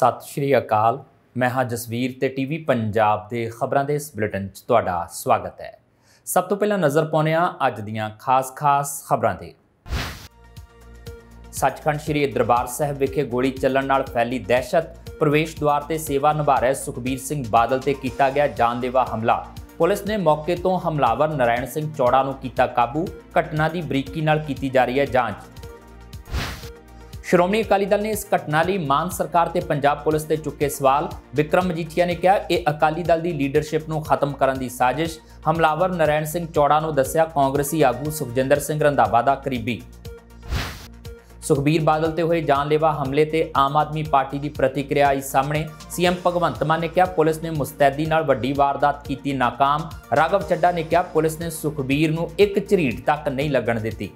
ਸਤਿ ਸ਼੍ਰੀ ਅਕਾਲ। ਮੈਂ ਹਾਂ ਜਸਵੀਰ ਤੇ ਟੀਵੀ ਪੰਜਾਬ ਦੇ ਖਬਰਾਂ ਦੇ ਇਸ ਬੁਲੇਟਿਨ 'ਚ ਤੁਹਾਡਾ ਸਵਾਗਤ ਹੈ। ਸਭ ਤੋਂ ਪਹਿਲਾਂ ਨਜ਼ਰ ਪਾਉਂਦੇ ਹਾਂ ਅੱਜ ਦੀਆਂ ਖਾਸ-ਖਾਸ ਖਬਰਾਂ ਤੇ। ਸੱਚਖੰਡ ਸ੍ਰੀ ਦਰਬਾਰ ਸਾਹਿਬ ਵਿਖੇ ਗੋਲੀ ਚੱਲਣ ਨਾਲ ਫੈਲੀ ਦਹਿਸ਼ਤ। ਪ੍ਰਵੇਸ਼ ਦੁਆਰ ਤੇ ਸੇਵਾ ਨਿਭਾ ਰਹੇ ਸੁਖਬੀਰ ਸਿੰਘ ਬਾਦਲ ਤੇ ਕੀਤਾ ਗਿਆ ਜਾਨਲੇਵਾ ਹਮਲਾ। ਪੁਲਿਸ ਨੇ ਮੌਕੇ ਤੋਂ ਹਮਲਾਵਰ ਨਰਾਇਣ ਸਿੰਘ ਚੌੜਾ ਨੂੰ ਕੀਤਾ ਕਾਬੂ। ਘਟਨਾ ਦੀ ਬਰੀਕੀ ਨਾਲ ਕੀਤੀ ਜਾ ਰਹੀ ਹੈ ਜਾਂਚ। ਸ਼੍ਰੋਮਣੀ ਅਕਾਲੀ ਦਲ ਨੇ ਇਸ ਘਟਨਾ ਲਈ ਮਾਨ ਸਰਕਾਰ ਤੇ ਪੰਜਾਬ ਪੁਲਿਸ ਤੇ ਚੁੱਕੇ ਸਵਾਲ। ਵਿਕਰਮ ਮਜੀਠੀਆ ਨੇ ਕਿਹਾ, ਇਹ ਅਕਾਲੀ ਦਲ ਦੀ ਲੀਡਰਸ਼ਿਪ ਨੂੰ ਖਤਮ ਕਰਨ ਦੀ ਸਾਜ਼ਿਸ਼। ਹਮਲਾਵਰ ਨਰਾਇਣ ਸਿੰਘ ਚੌੜਾ ਨੂੰ ਦੱਸਿਆ, ਕਾਂਗਰਸੀ ਆਗੂ ਸੁਖਜਿੰਦਰ ਸਿੰਘ ਰੰਧਾਵਾ ਦਾ ਕਰੀਬੀ। ਸੁਖਬੀਰ ਬਾਦਲ ਤੇ ਹੋਏ ਜਾਨਲੇਵਾ ਹਮਲੇ ਤੇ ਆਮ ਆਦਮੀ ਪਾਰਟੀ ਦੀ ਪ੍ਰਤੀਕਿਰਿਆ ਆਈ ਸਾਹਮਣੇ। ਸੀਐਮ ਭਗਵੰਤ ਮਾਨ ਨੇ ਕਿਹਾ, ਪੁਲਿਸ ਨੇ ਮੁਸਤੈਦੀ ਨਾਲ ਵੱਡੀ ਵਾਰਦਾਤ ਕੀਤੀ, ਨਾਕਾਮ। ਰਾਘਵ ਚੱਡਾ ਨੇ ਕਿਹਾ, ਪੁਲਿਸ ਨੇ ਸੁਖਬੀਰ ਨੂੰ ਇੱਕ ਝਰੀਟ ਤੱਕ ਨਹੀਂ ਲੱਗਣ ਦਿੱਤੀ।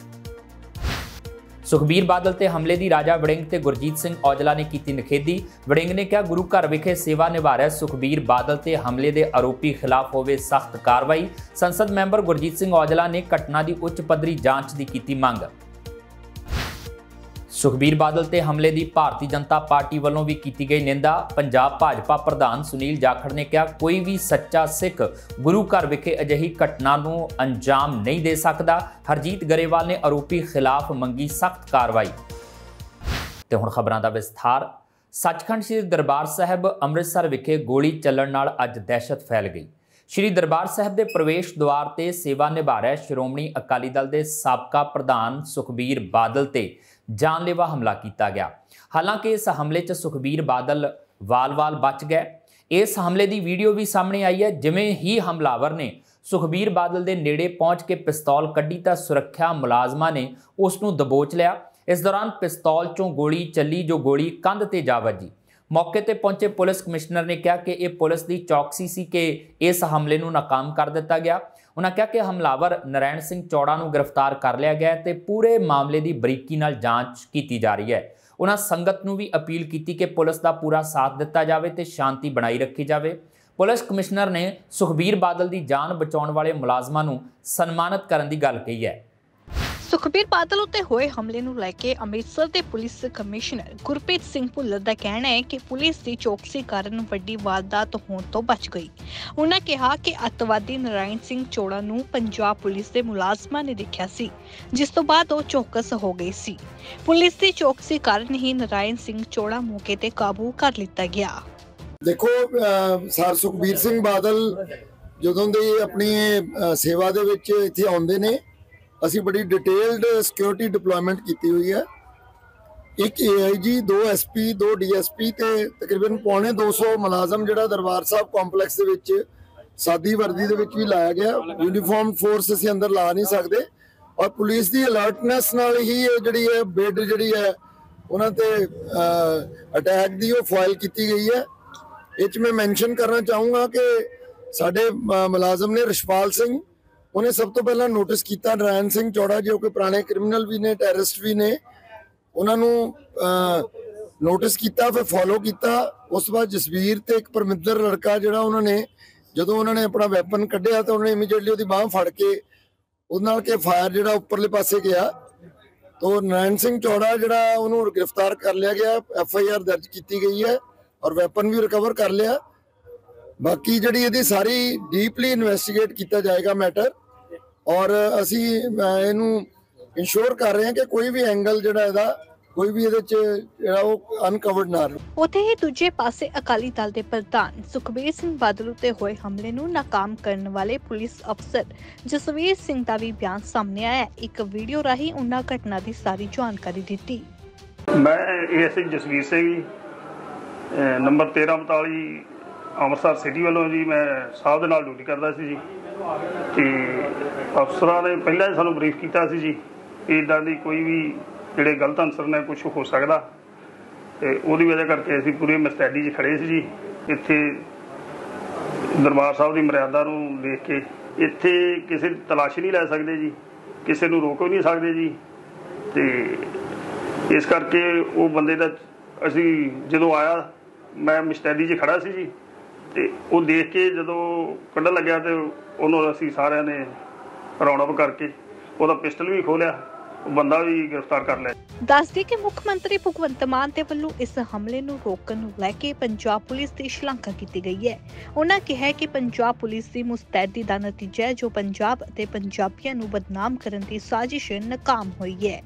ਸੁਖਬੀਰ ਬਾਦਲ ਤੇ ਹਮਲੇ ਦੀ ਰਾਜਾ ਵੜਿੰਗ ਤੇ ਗੁਰਜੀਤ ਸਿੰਘ ਔਜਲਾ ਨੇ ਕੀਤੀ ਨਖੇਦੀ ਵੜਿੰਗ ਨੇ ਕਿਹਾ, ਗੁਰੂ ਘਰ ਵਿਖੇ ਸੇਵਾ ਨਿਭਾ ਰਿਹਾ ਸੁਖਬੀਰ ਬਾਦਲ ਤੇ ਹਮਲੇ ਦੇ ਆਰੋਪੀ ਖਿਲਾਫ ਹੋਵੇ ਸਖਤ ਕਾਰਵਾਈ। ਸੰਸਦ ਮੈਂਬਰ ਗੁਰਜੀਤ ਸਿੰਘ ਔਜਲਾ ਨੇ ਘਟਨਾ ਦੀ ਉੱਚ ਪੱਧਰੀ ਜਾਂਚ ਦੀ ਕੀਤੀ ਮੰਗ। ਸੁਖਬੀਰ ਬਾਦਲ ਤੇ ਹਮਲੇ ਦੀ ਭਾਰਤੀ ਜਨਤਾ ਪਾਰਟੀ ਵੱਲੋਂ ਵੀ ਕੀਤੀ ਗਈ ਨਿੰਦਾ। ਪੰਜਾਬ ਭਾਜਪਾ ਪ੍ਰਧਾਨ ਸੁਨੀਲ ਜਾਖੜ ਨੇ ਕਿਹਾ, ਕੋਈ ਵੀ ਸੱਚਾ ਸਿੱਖ ਗੁਰੂ ਘਰ ਵਿਖੇ ਅਜਿਹੀ ਘਟਨਾ ਨੂੰ ਅੰਜਾਮ ਨਹੀਂ ਦੇ ਸਕਦਾ। ਹਰਜੀਤ ਗਰੇਵਾਲ ਨੇ ਆਰੋਪੀ ਖਿਲਾਫ ਮੰਗੀ ਸਖਤ ਕਾਰਵਾਈ। ਤੇ ਹੁਣ ਖਬਰਾਂ ਦਾ ਵਿਸਥਾਰ। ਸੱਚਖੰਡ ਸ੍ਰੀ ਦਰਬਾਰ ਸਾਹਿਬ ਅੰਮ੍ਰਿਤਸਰ ਵਿਖੇ ਗੋਲੀ ਚੱਲਣ ਨਾਲ ਅੱਜ ਦਹਿਸ਼ਤ ਫੈਲ ਗਈ। ਸ਼੍ਰੀ ਦਰਬਾਰ ਸਾਹਿਬ ਦੇ ਪ੍ਰਵੇਸ਼ ਦੁਆਰ ਤੇ ਸੇਵਾ ਨਿਭਾ ਰਿਹਾ ਸ਼੍ਰੋਮਣੀ ਅਕਾਲੀ ਦਲ ਦੇ ਸਾਬਕਾ ਪ੍ਰਧਾਨ ਸੁਖਬੀਰ ਬਾਦਲ ਤੇ ਜਾਨਲੇਵਾ ਹਮਲਾ ਕੀਤਾ ਗਿਆ। ਹਾਲਾਂਕਿ ਇਸ ਹਮਲੇ 'ਚ ਸੁਖਬੀਰ ਬਾਦਲ ਵਾਲ-ਵਾਲ ਬਚ ਗਏ। ਇਸ ਹਮਲੇ ਦੀ ਵੀਡੀਓ ਵੀ ਸਾਹਮਣੇ ਆਈ ਹੈ, ਜਿਵੇਂ ਹੀ ਹਮਲਾਵਰ ਨੇ ਸੁਖਬੀਰ ਬਾਦਲ ਦੇ ਨੇੜੇ ਪਹੁੰਚ ਕੇ ਪਿਸਤੌਲ ਕੱਢੀ ਤਾਂ ਸੁਰੱਖਿਆ ਮੁਲਾਜ਼ਮਾਂ ਨੇ ਉਸ ਨੂੰ ਦਬੋਚ ਲਿਆ। ਇਸ ਦੌਰਾਨ ਪਿਸਤੌਲ 'ਚੋਂ ਗੋਲੀ ਚੱਲੀ, ਜੋ ਗੋਲੀ ਕੰਧ ਤੇ ਜਾ ਵੱਜੀ। ਮੌਕੇ ਤੇ ਪਹੁੰਚੇ ਪੁਲਿਸ ਕਮਿਸ਼ਨਰ ਨੇ ਕਿਹਾ ਕਿ ਇਹ ਪੁਲਿਸ ਦੀ ਚੌਕਸੀ ਸੀ ਕਿ ਇਸ ਹਮਲੇ ਨੂੰ ਨਾਕਾਮ ਕਰ ਦਿੱਤਾ ਗਿਆ। ਉਹਨਾਂ ਕਿਹਾ ਕਿ ਹਮਲਾਵਰ ਨਰੈਣ ਸਿੰਘ ਚੌੜਾ ਨੂੰ ਗ੍ਰਿਫਤਾਰ ਕਰ ਲਿਆ ਗਿਆ ਤੇ ਪੂਰੇ ਮਾਮਲੇ ਦੀ ਬਰੀਕੀ ਨਾਲ ਜਾਂਚ ਕੀਤੀ ਜਾ ਰਹੀ ਹੈ। ਉਹਨਾਂ ਸੰਗਤ ਨੂੰ ਵੀ ਅਪੀਲ ਕੀਤੀ ਕਿ ਪੁਲਿਸ ਦਾ ਪੂਰਾ ਸਾਥ ਦਿੱਤਾ ਜਾਵੇ ਤੇ ਸ਼ਾਂਤੀ ਬਣਾਈ ਰੱਖੀ ਜਾਵੇ। ਪੁਲਿਸ ਕਮਿਸ਼ਨਰ ਨੇ ਸੁਖਬੀਰ ਬਾਦਲ ਦੀ ਜਾਨ ਬਚਾਉਣ ਵਾਲੇ ਮੁਲਾਜ਼ਮਾਂ ਨੂੰ ਸਨਮਾਨਿਤ ਕਰਨ ਦੀ ਗੱਲ ਕਹੀ ਹੈ। ਸੁਖਬੀਰ ਬਾਦਲ ਉੱਤੇ ਹੋਏ ਹਮਲੇ ਨੂੰ ਲੈ ਕੇ ਅੰਮ੍ਰਿਤਸਰ ਦੇ ਪੁਲਿਸ ਕਮਿਸ਼ਨਰ ਗੁਰਪ੍ਰੀਤ ਸਿੰਘ ਭੁੱਲਰ ਦਾ ਕਹਿਣਾ ਹੈ ਕਿ ਪੁਲਿਸ ਦੀ ਚੌਕਸੀ ਕਾਰਨ ਵੱਡੀ ਵਾਰਦਾਤ ਹੋਣ ਤੋਂ ਬਚ ਗਈ। ਉਹਨਾਂ ਕਿਹਾ ਕਿ ਅੱਤਵਾਦੀ ਨਰਾਇਣ ਸਿੰਘ ਚੋੜਾ ਨੂੰ ਪੰਜਾਬ ਪੁਲਿਸ ਦੇ ਮੁਲਾਜ਼ਮਾਂ ਨੇ ਦੇਖਿਆ ਸੀ ਜਿਸ ਤੋਂ ਬਾਅਦ ਉਹ ਚੌਕਸ ਹੋ ਗਈ ਸੀ। ਪੁਲਿਸ ਦੀ ਚੌਕਸੀ ਕਾਰਨ ਹੀ ਨਰਾਇਣ ਸਿੰਘ ਚੋੜਾ ਮੌਕੇ ਤੇ ਕਾਬੂ ਕਰ ਲਿੱਤਾ ਗਿਆ। ਦੇਖੋ ਅਹ, ਸਰ ਸੁਖਬੀਰ ਸਿੰਘ ਬਾਦਲ ਜਦੋਂ ਦੇ ਆਪਣੀ ਅਹ, ਸੇਵਾ ਦੇ ਵਿੱਚ ਇੱਥੇ ਆਉਂਦੇ ਨੇ ਅਸੀਂ ਬੜੀ ਡਿਟੇਲਡ ਸਿਕਿਉਰਿਟੀ ਡਿਪਲੋਇਮੈਂਟ ਕੀਤੀ ਹੋਈ ਹੈ। ਇੱਕ ਏਆਈਜੀ ਦੋ ਐਸਪੀ ਦੋ ਡੀਐਸਪੀ ਤੇ ਤਕਰੀਬਨ ਪੌਣੇ 200 ਮੁਲਾਜ਼ਮ ਜਿਹੜਾ ਦਰਬਾਰ ਸਾਹਿਬ ਕੰਪਲੈਕਸ ਦੇ ਵਿੱਚ ਸਾਦੀ ਵਰਦੀ ਦੇ ਵਿੱਚ ਵੀ ਲਾਇਆ ਗਿਆ। ਯੂਨੀਫਾਰਮ ਫੋਰਸ ਅਸੀਂ ਅੰਦਰ ਲਾ ਨਹੀਂ ਸਕਦੇ। ਔਰ ਪੁਲਿਸ ਦੀ ਅਲਰਟਨੈਸ ਨਾਲ ਹੀ ਇਹ ਜਿਹੜੀ ਹੈ ਬੇਡ ਜਿਹੜੀ ਹੈ, ਉਹਨਾਂ ਤੇ ਅਟੈਕ ਦੀ ਉਹ ਫਾਈਲ ਕੀਤੀ ਗਈ ਹੈ। ਇਹ ਚ ਮੈਂ ਮੈਂਸ਼ਨ ਕਰਨਾ ਚਾਹੂੰਗਾ ਕਿ ਸਾਡੇ ਮੁਲਾਜ਼ਮ ਨੇ ਰਿਸ਼ਪਾਲ ਸਿੰਘ ਉਹਨੇ ਸਭ ਤੋਂ ਪਹਿਲਾਂ ਨੋਟਿਸ ਕੀਤਾ ਨਰਾਇਣ ਸਿੰਘ ਚੌੜਾ ਜੋ ਕਿ ਪੁਰਾਣੇ ਕ੍ਰਿਮੀਨਲ ਵੀ ਨੇ ਟੈਰਰਿਸਟ ਵੀ ਨੇ। ਉਹਨਾਂ ਨੂੰ ਨੋਟਿਸ ਕੀਤਾ, ਫਿਰ ਫੋਲੋ ਕੀਤਾ। ਉਸ ਤੋਂ ਬਾਅਦ ਜਸਵੀਰ ਤੇ ਇੱਕ ਪਰਮਿੰਦਰ ਲੜਕਾ ਜਿਹੜਾ ਉਹਨਾਂ ਨੇ, ਜਦੋਂ ਉਹਨਾਂ ਨੇ ਆਪਣਾ ਵੈਪਨ ਕੱਢਿਆ ਤਾਂ ਉਹਨੇ ਇਮੀਡੀਏਟਲੀ ਉਹਦੀ ਬਾਹ ਫੜ ਕੇ ਉਹਦੇ ਨਾਲ ਕੇ ਫਾਇਰ ਜਿਹੜਾ ਉੱਪਰਲੇ ਪਾਸੇ ਗਿਆ। ਤੋ ਨਰਾਇਣ ਸਿੰਘ ਚੌੜਾ ਜਿਹੜਾ ਉਹਨੂੰ ਗ੍ਰਿਫਤਾਰ ਕਰ ਲਿਆ ਗਿਆ ਐਫ ਆਈ ਆਰ ਦਰਜ ਕੀਤੀ ਗਈ ਹੈ ਔਰ ਵੈਪਨ ਵੀ ਰਿਕਵਰ ਕਰ ਲਿਆ। ਬਾਕੀ ਜਿਹੜੀ ਇਹਦੀ ਸਾਰੀ ਡੀਪਲੀ ਇਨਵੈਸਟੀਗੇਟ ਕੀਤਾ ਜਾਏਗਾ ਮੈਟਰ ਔਰ ਅਸੀਂ ਇਹਨੂੰ ਇਨਸ਼ੋਰ ਕਰ ਰਹੇ ਹਾਂ ਕਿ ਕੋਈ ਵੀ ਐਂਗਲ ਜਿਹੜਾ ਇਹਦਾ ਕੋਈ ਵੀ ਇਹਦੇ ਚ ਜਿਹੜਾ ਉਹ ਅਨਕਵਰਡ ਨਾ ਰਹੇ। ਉਥੇ ਹੀ ਦੂਜੇ ਪਾਸੇ ਅਕਾਲੀ ਦਲ ਦੇ ਪ੍ਰਧਾਨ ਸੁਖਬੀਰ ਸਿੰਘ ਬਾਦਲ ਉੱਤੇ ਹੋਏ ਹਮਲੇ ਨੂੰ ਨਾਕਾਮ ਕਰਨ ਵਾਲੇ ਪੁਲਿਸ ਅਫਸਰ ਜਸਵੀਰ ਸਿੰਘ ਦਾ ਵੀ ਬਿਆਨ ਸਾਹਮਣੇ ਆਇਆ। ਹੈ। ਇੱਕ ਵੀਡੀਓ ਰਾਹੀਂ ਉਹਨਾਂ ਘਟਨਾ ਦੀ ਸਾਰੀ ਜਾਣਕਾਰੀ ਦਿੱਤੀ। ਮੈਂ ASI Jasvir Singh number 1342 Amritsar city ਵੱਲੋਂ ਜੀ ਮੈਂ ਸਾਹਿਬ ਦੇ ਨਾਲ ਡਿਊਟੀ ਕਰਦਾ ਸੀ ਜੀ। ਤੇ ਅਫਸਰਾਂ ਨੇ ਪਹਿਲਾਂ ਹੀ ਸਾਨੂੰ ਬਰੀਫ ਕੀਤਾ ਸੀ ਜੀ ਇਦਾਂ ਦੀ ਕੋਈ ਵੀ ਜਿਹੜੇ ਗਲਤ ਅਨਸਰ ਨੇ ਕੁਝ ਹੋ ਸਕਦਾ। ਤੇ ਉਹਦੀ ਵਜ੍ਹਾ ਕਰਕੇ ਅਸੀਂ ਪੂਰੀ ਮਸਟੈਡੀ 'ਚ ਖੜੇ ਸੀ ਜੀ। ਇੱਥੇ ਦਰਬਾਰ ਸਾਹਿਬ ਦੀ ਮਰਿਆਦਾ ਨੂੰ ਦੇਖ ਕੇ ਇੱਥੇ ਕਿਸੇ ਦੀ ਤਲਾਸ਼ੀ ਨਹੀਂ ਲੈ ਸਕਦੇ ਜੀ। ਕਿਸੇ ਨੂੰ ਰੋਕ ਵੀ ਨਹੀਂ ਸਕਦੇ ਜੀ। ਤੇ ਇਸ ਕਰਕੇ ਉਹ ਬੰਦੇ ਦਾ ਅਸੀਂ ਜਦੋਂ ਆਇਆ, ਮੈਂ ਮਸਟੈਡੀ 'ਚ ਖੜਾ ਸੀ ਜੀ। ਤੇ ਉਹ ਦੇਖ ਕੇ ਜਦੋਂ ਕੱਢਣ ਲੱਗਿਆ ਤੇ ਉਹਨੂੰ ਅਸੀਂ ਸਾਰਿਆਂ ਨੇ ਰੌਣਕ ਕਰਕੇ ਉਹਦਾ ਪਿਸਟਲ ਵੀ ਖੋਲਿਆ ਬੰਦਾ ਵੀ ਗ੍ਰਿਫਤਾਰ ਕਰ ਲਿਆ। ਦੱਸਦੇ ਕਿ ਮੁੱਖ ਮੰਤਰੀ ਭਗਵੰਤ ਮਾਨ ਦੇ ਵੱਲੋਂ ਇਸ ਹਮਲੇ ਨੂੰ ਰੋਕਣ ਨੂੰ ਲੈ ਕੇ ਪੰਜਾਬ ਪੁਲਿਸ ਦੀ ਸ਼ਲਾਘਾ ਕੀਤੀ ਗਈ ਹੈ। ਉਹਨਾਂ ਕਿਹਾ ਕਿ ਪੰਜਾਬ ਪੁਲਿਸ ਦੀ ਮੁਸਤੈਦੀ ਦਾ ਨਤੀਜਾ ਹੈ, ਜੋ ਪੰਜਾਬ ਅਤੇ ਪੰਜਾਬੀਆਂ ਨੂੰ ਬਦਨਾਮ ਕਰਨ ਦੀ ਸਾਜ਼ਿਸ਼ ਨਾਕਾਮ ਹੋਈ ਹੈ।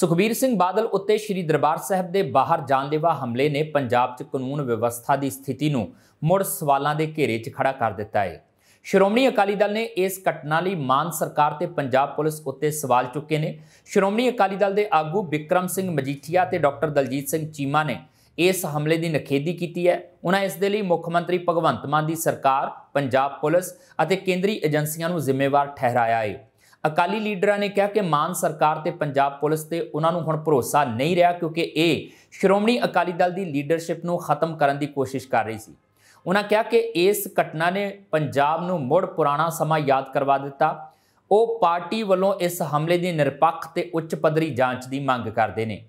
ਸੁਖਬੀਰ ਸਿੰਘ ਬਾਦਲ ਉੱਤੇ ਸ੍ਰੀ ਦਰਬਾਰ ਸਾਹਿਬ ਦੇ ਬਾਹਰ ਜਾਨਲੇਵਾ ਹਮਲੇ ਨੇ ਪੰਜਾਬ 'ਚ ਕਾਨੂੰਨ ਵਿਵਸਥਾ ਦੀ ਸਥਿਤੀ ਨੂੰ ਮੁੜ ਸਵਾਲਾਂ ਦੇ ਘੇਰੇ 'ਚ ਖੜਾ ਕਰ ਦਿੱਤਾ ਹੈ। ਸ਼੍ਰੋਮਣੀ ਅਕਾਲੀ ਦਲ ਨੇ ਇਸ ਘਟਨਾ ਲਈ ਮਾਨ ਸਰਕਾਰ ਤੇ ਪੰਜਾਬ ਪੁਲਿਸ ਉੱਤੇ ਸਵਾਲ ਚੁੱਕੇ ਨੇ। ਸ਼੍ਰੋਮਣੀ ਅਕਾਲੀ ਦਲ ਦੇ ਆਗੂ ਵਿਕਰਮ ਸਿੰਘ ਮਜੀਠੀਆ ਤੇ ਡਾਕਟਰ ਦਲਜੀਤ ਸਿੰਘ ਚੀਮਾ ਨੇ ਇਸ ਹਮਲੇ ਦੀ ਨਖੇਦੀ ਕੀਤੀ ਹੈ। ਉਹਨਾਂ ਇਸ ਦੇ ਲਈ ਮੁੱਖ ਮੰਤਰੀ ਭਗਵੰਤ ਮਾਨ ਦੀ ਸਰਕਾਰ, ਪੰਜਾਬ ਪੁਲਿਸ ਅਤੇ ਕੇਂਦਰੀ ਏਜੰਸੀਆਂ ਨੂੰ ਜ਼ਿੰਮੇਵਾਰ ਠਹਿਰਾਇਆ ਹੈ। ਅਕਾਲੀ ਲੀਡਰਾਂ ਨੇ ਕਿਹਾ ਕਿ ਮਾਨ ਸਰਕਾਰ ਤੇ ਪੰਜਾਬ ਪੁਲਿਸ ਤੇ ਉਹਨਾਂ ਨੂੰ ਹੁਣ ਭਰੋਸਾ ਨਹੀਂ ਰਿਹਾ ਕਿਉਂਕਿ ਇਹ ਸ਼੍ਰੋਮਣੀ ਅਕਾਲੀ ਦਲ ਦੀ ਲੀਡਰਸ਼ਿਪ ਨੂੰ ਖਤਮ ਕਰਨ ਦੀ ਕੋਸ਼ਿਸ਼ ਕਰ ਰਹੀ ਸੀ। ਉਹਨਾਂ ਕਿਹਾ ਕਿ ਇਸ ਘਟਨਾ ਨੇ ਪੰਜਾਬ ਨੂੰ ਮੁੜ ਪੁਰਾਣਾ ਸਮਾਂ ਯਾਦ ਕਰਵਾ ਦਿੱਤਾ। ਉਹ ਪਾਰਟੀ ਵੱਲੋਂ ਇਸ ਹਮਲੇ ਦੀ ਨਿਰਪੱਖ ਤੇ ਉੱਚ ਪੱਧਰੀ ਜਾਂਚ ਦੀ ਮੰਗ ਕਰਦੇ ਨੇ।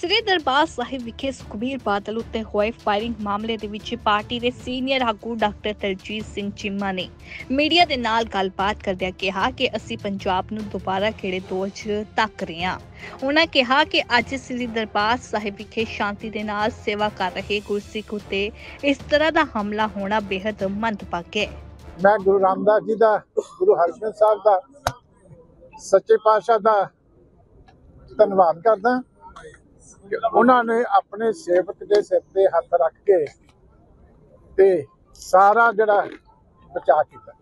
ਸ੍ਰੀ ਦਰਬਾਰ ਸਾਹਿਬ ਵਿਖੇ ਸੁਖਬੀਰ ਬਾਦਲ ਉੱਤੇ ਹੋਏ ਫਾਇਰਿੰਗ ਮਾਮਲੇ ਦੇ ਵਿੱਚ ਪਾਰਟੀ ਦੇ ਸੀਨੀਅਰ ਆਗੂ ਡਾਕਟਰ ਦਲਜੀਤ ਸਿੰਘ ਚੀਮਾ ਨੇ ਮੀਡੀਆ ਦੇ ਨਾਲ ਗੱਲਬਾਤ ਕਰਦਿਆਂ ਕਿਹਾ ਕਿ ਅਸੀਂ ਪੰਜਾਬ ਨੂੰ ਦੁਬਾਰਾ ਕਿਹੜੇ ਦੌਰ 'ਚ ਤੱਕ ਰਹੇ ਹਾਂ। ਉਹਨਾਂ ਕਿਹਾ ਕਿ ਅੱਜ ਸ੍ਰੀ ਦਰਬਾਰ ਸਾਹਿਬ ਵਿਖੇ ਸ਼ਾਂਤੀ ਦੇ ਨਾਲ ਸੇਵਾ ਕਰ ਰਹੇ ਗੁਰਸਿੱਖ ਉੱਤੇ ਇਸ ਤਰ੍ਹਾਂ ਦਾ ਹਮਲਾ ਹੋਣਾ ਬੇहद ਮੰਦਭਾਗ ਹੈ। ਮੈਂ ਗੁਰੂ ਰਾਮਦਾਸ ਜੀ ਦਾ, ਗੁਰੂ ਹਰਗੋਬਿੰਦ ਸਾਹਿਬ ਦਾ, ਸੱਚੇ ਪਾਤਸ਼ਾਹ ਦਾ ਧੰਨਵਾਦ ਕਰਦਾ। ਉਹਨਾਂ ਨੇ ਆਪਣੇ ਸੇਵਕ ਦੇ ਸਿਰ ਤੇ ਹੱਥ ਰੱਖ ਕੇ ਤੇ ਸਾਰਾ ਜਿਹੜਾ ਬਚਾ ਕੀਤਾ।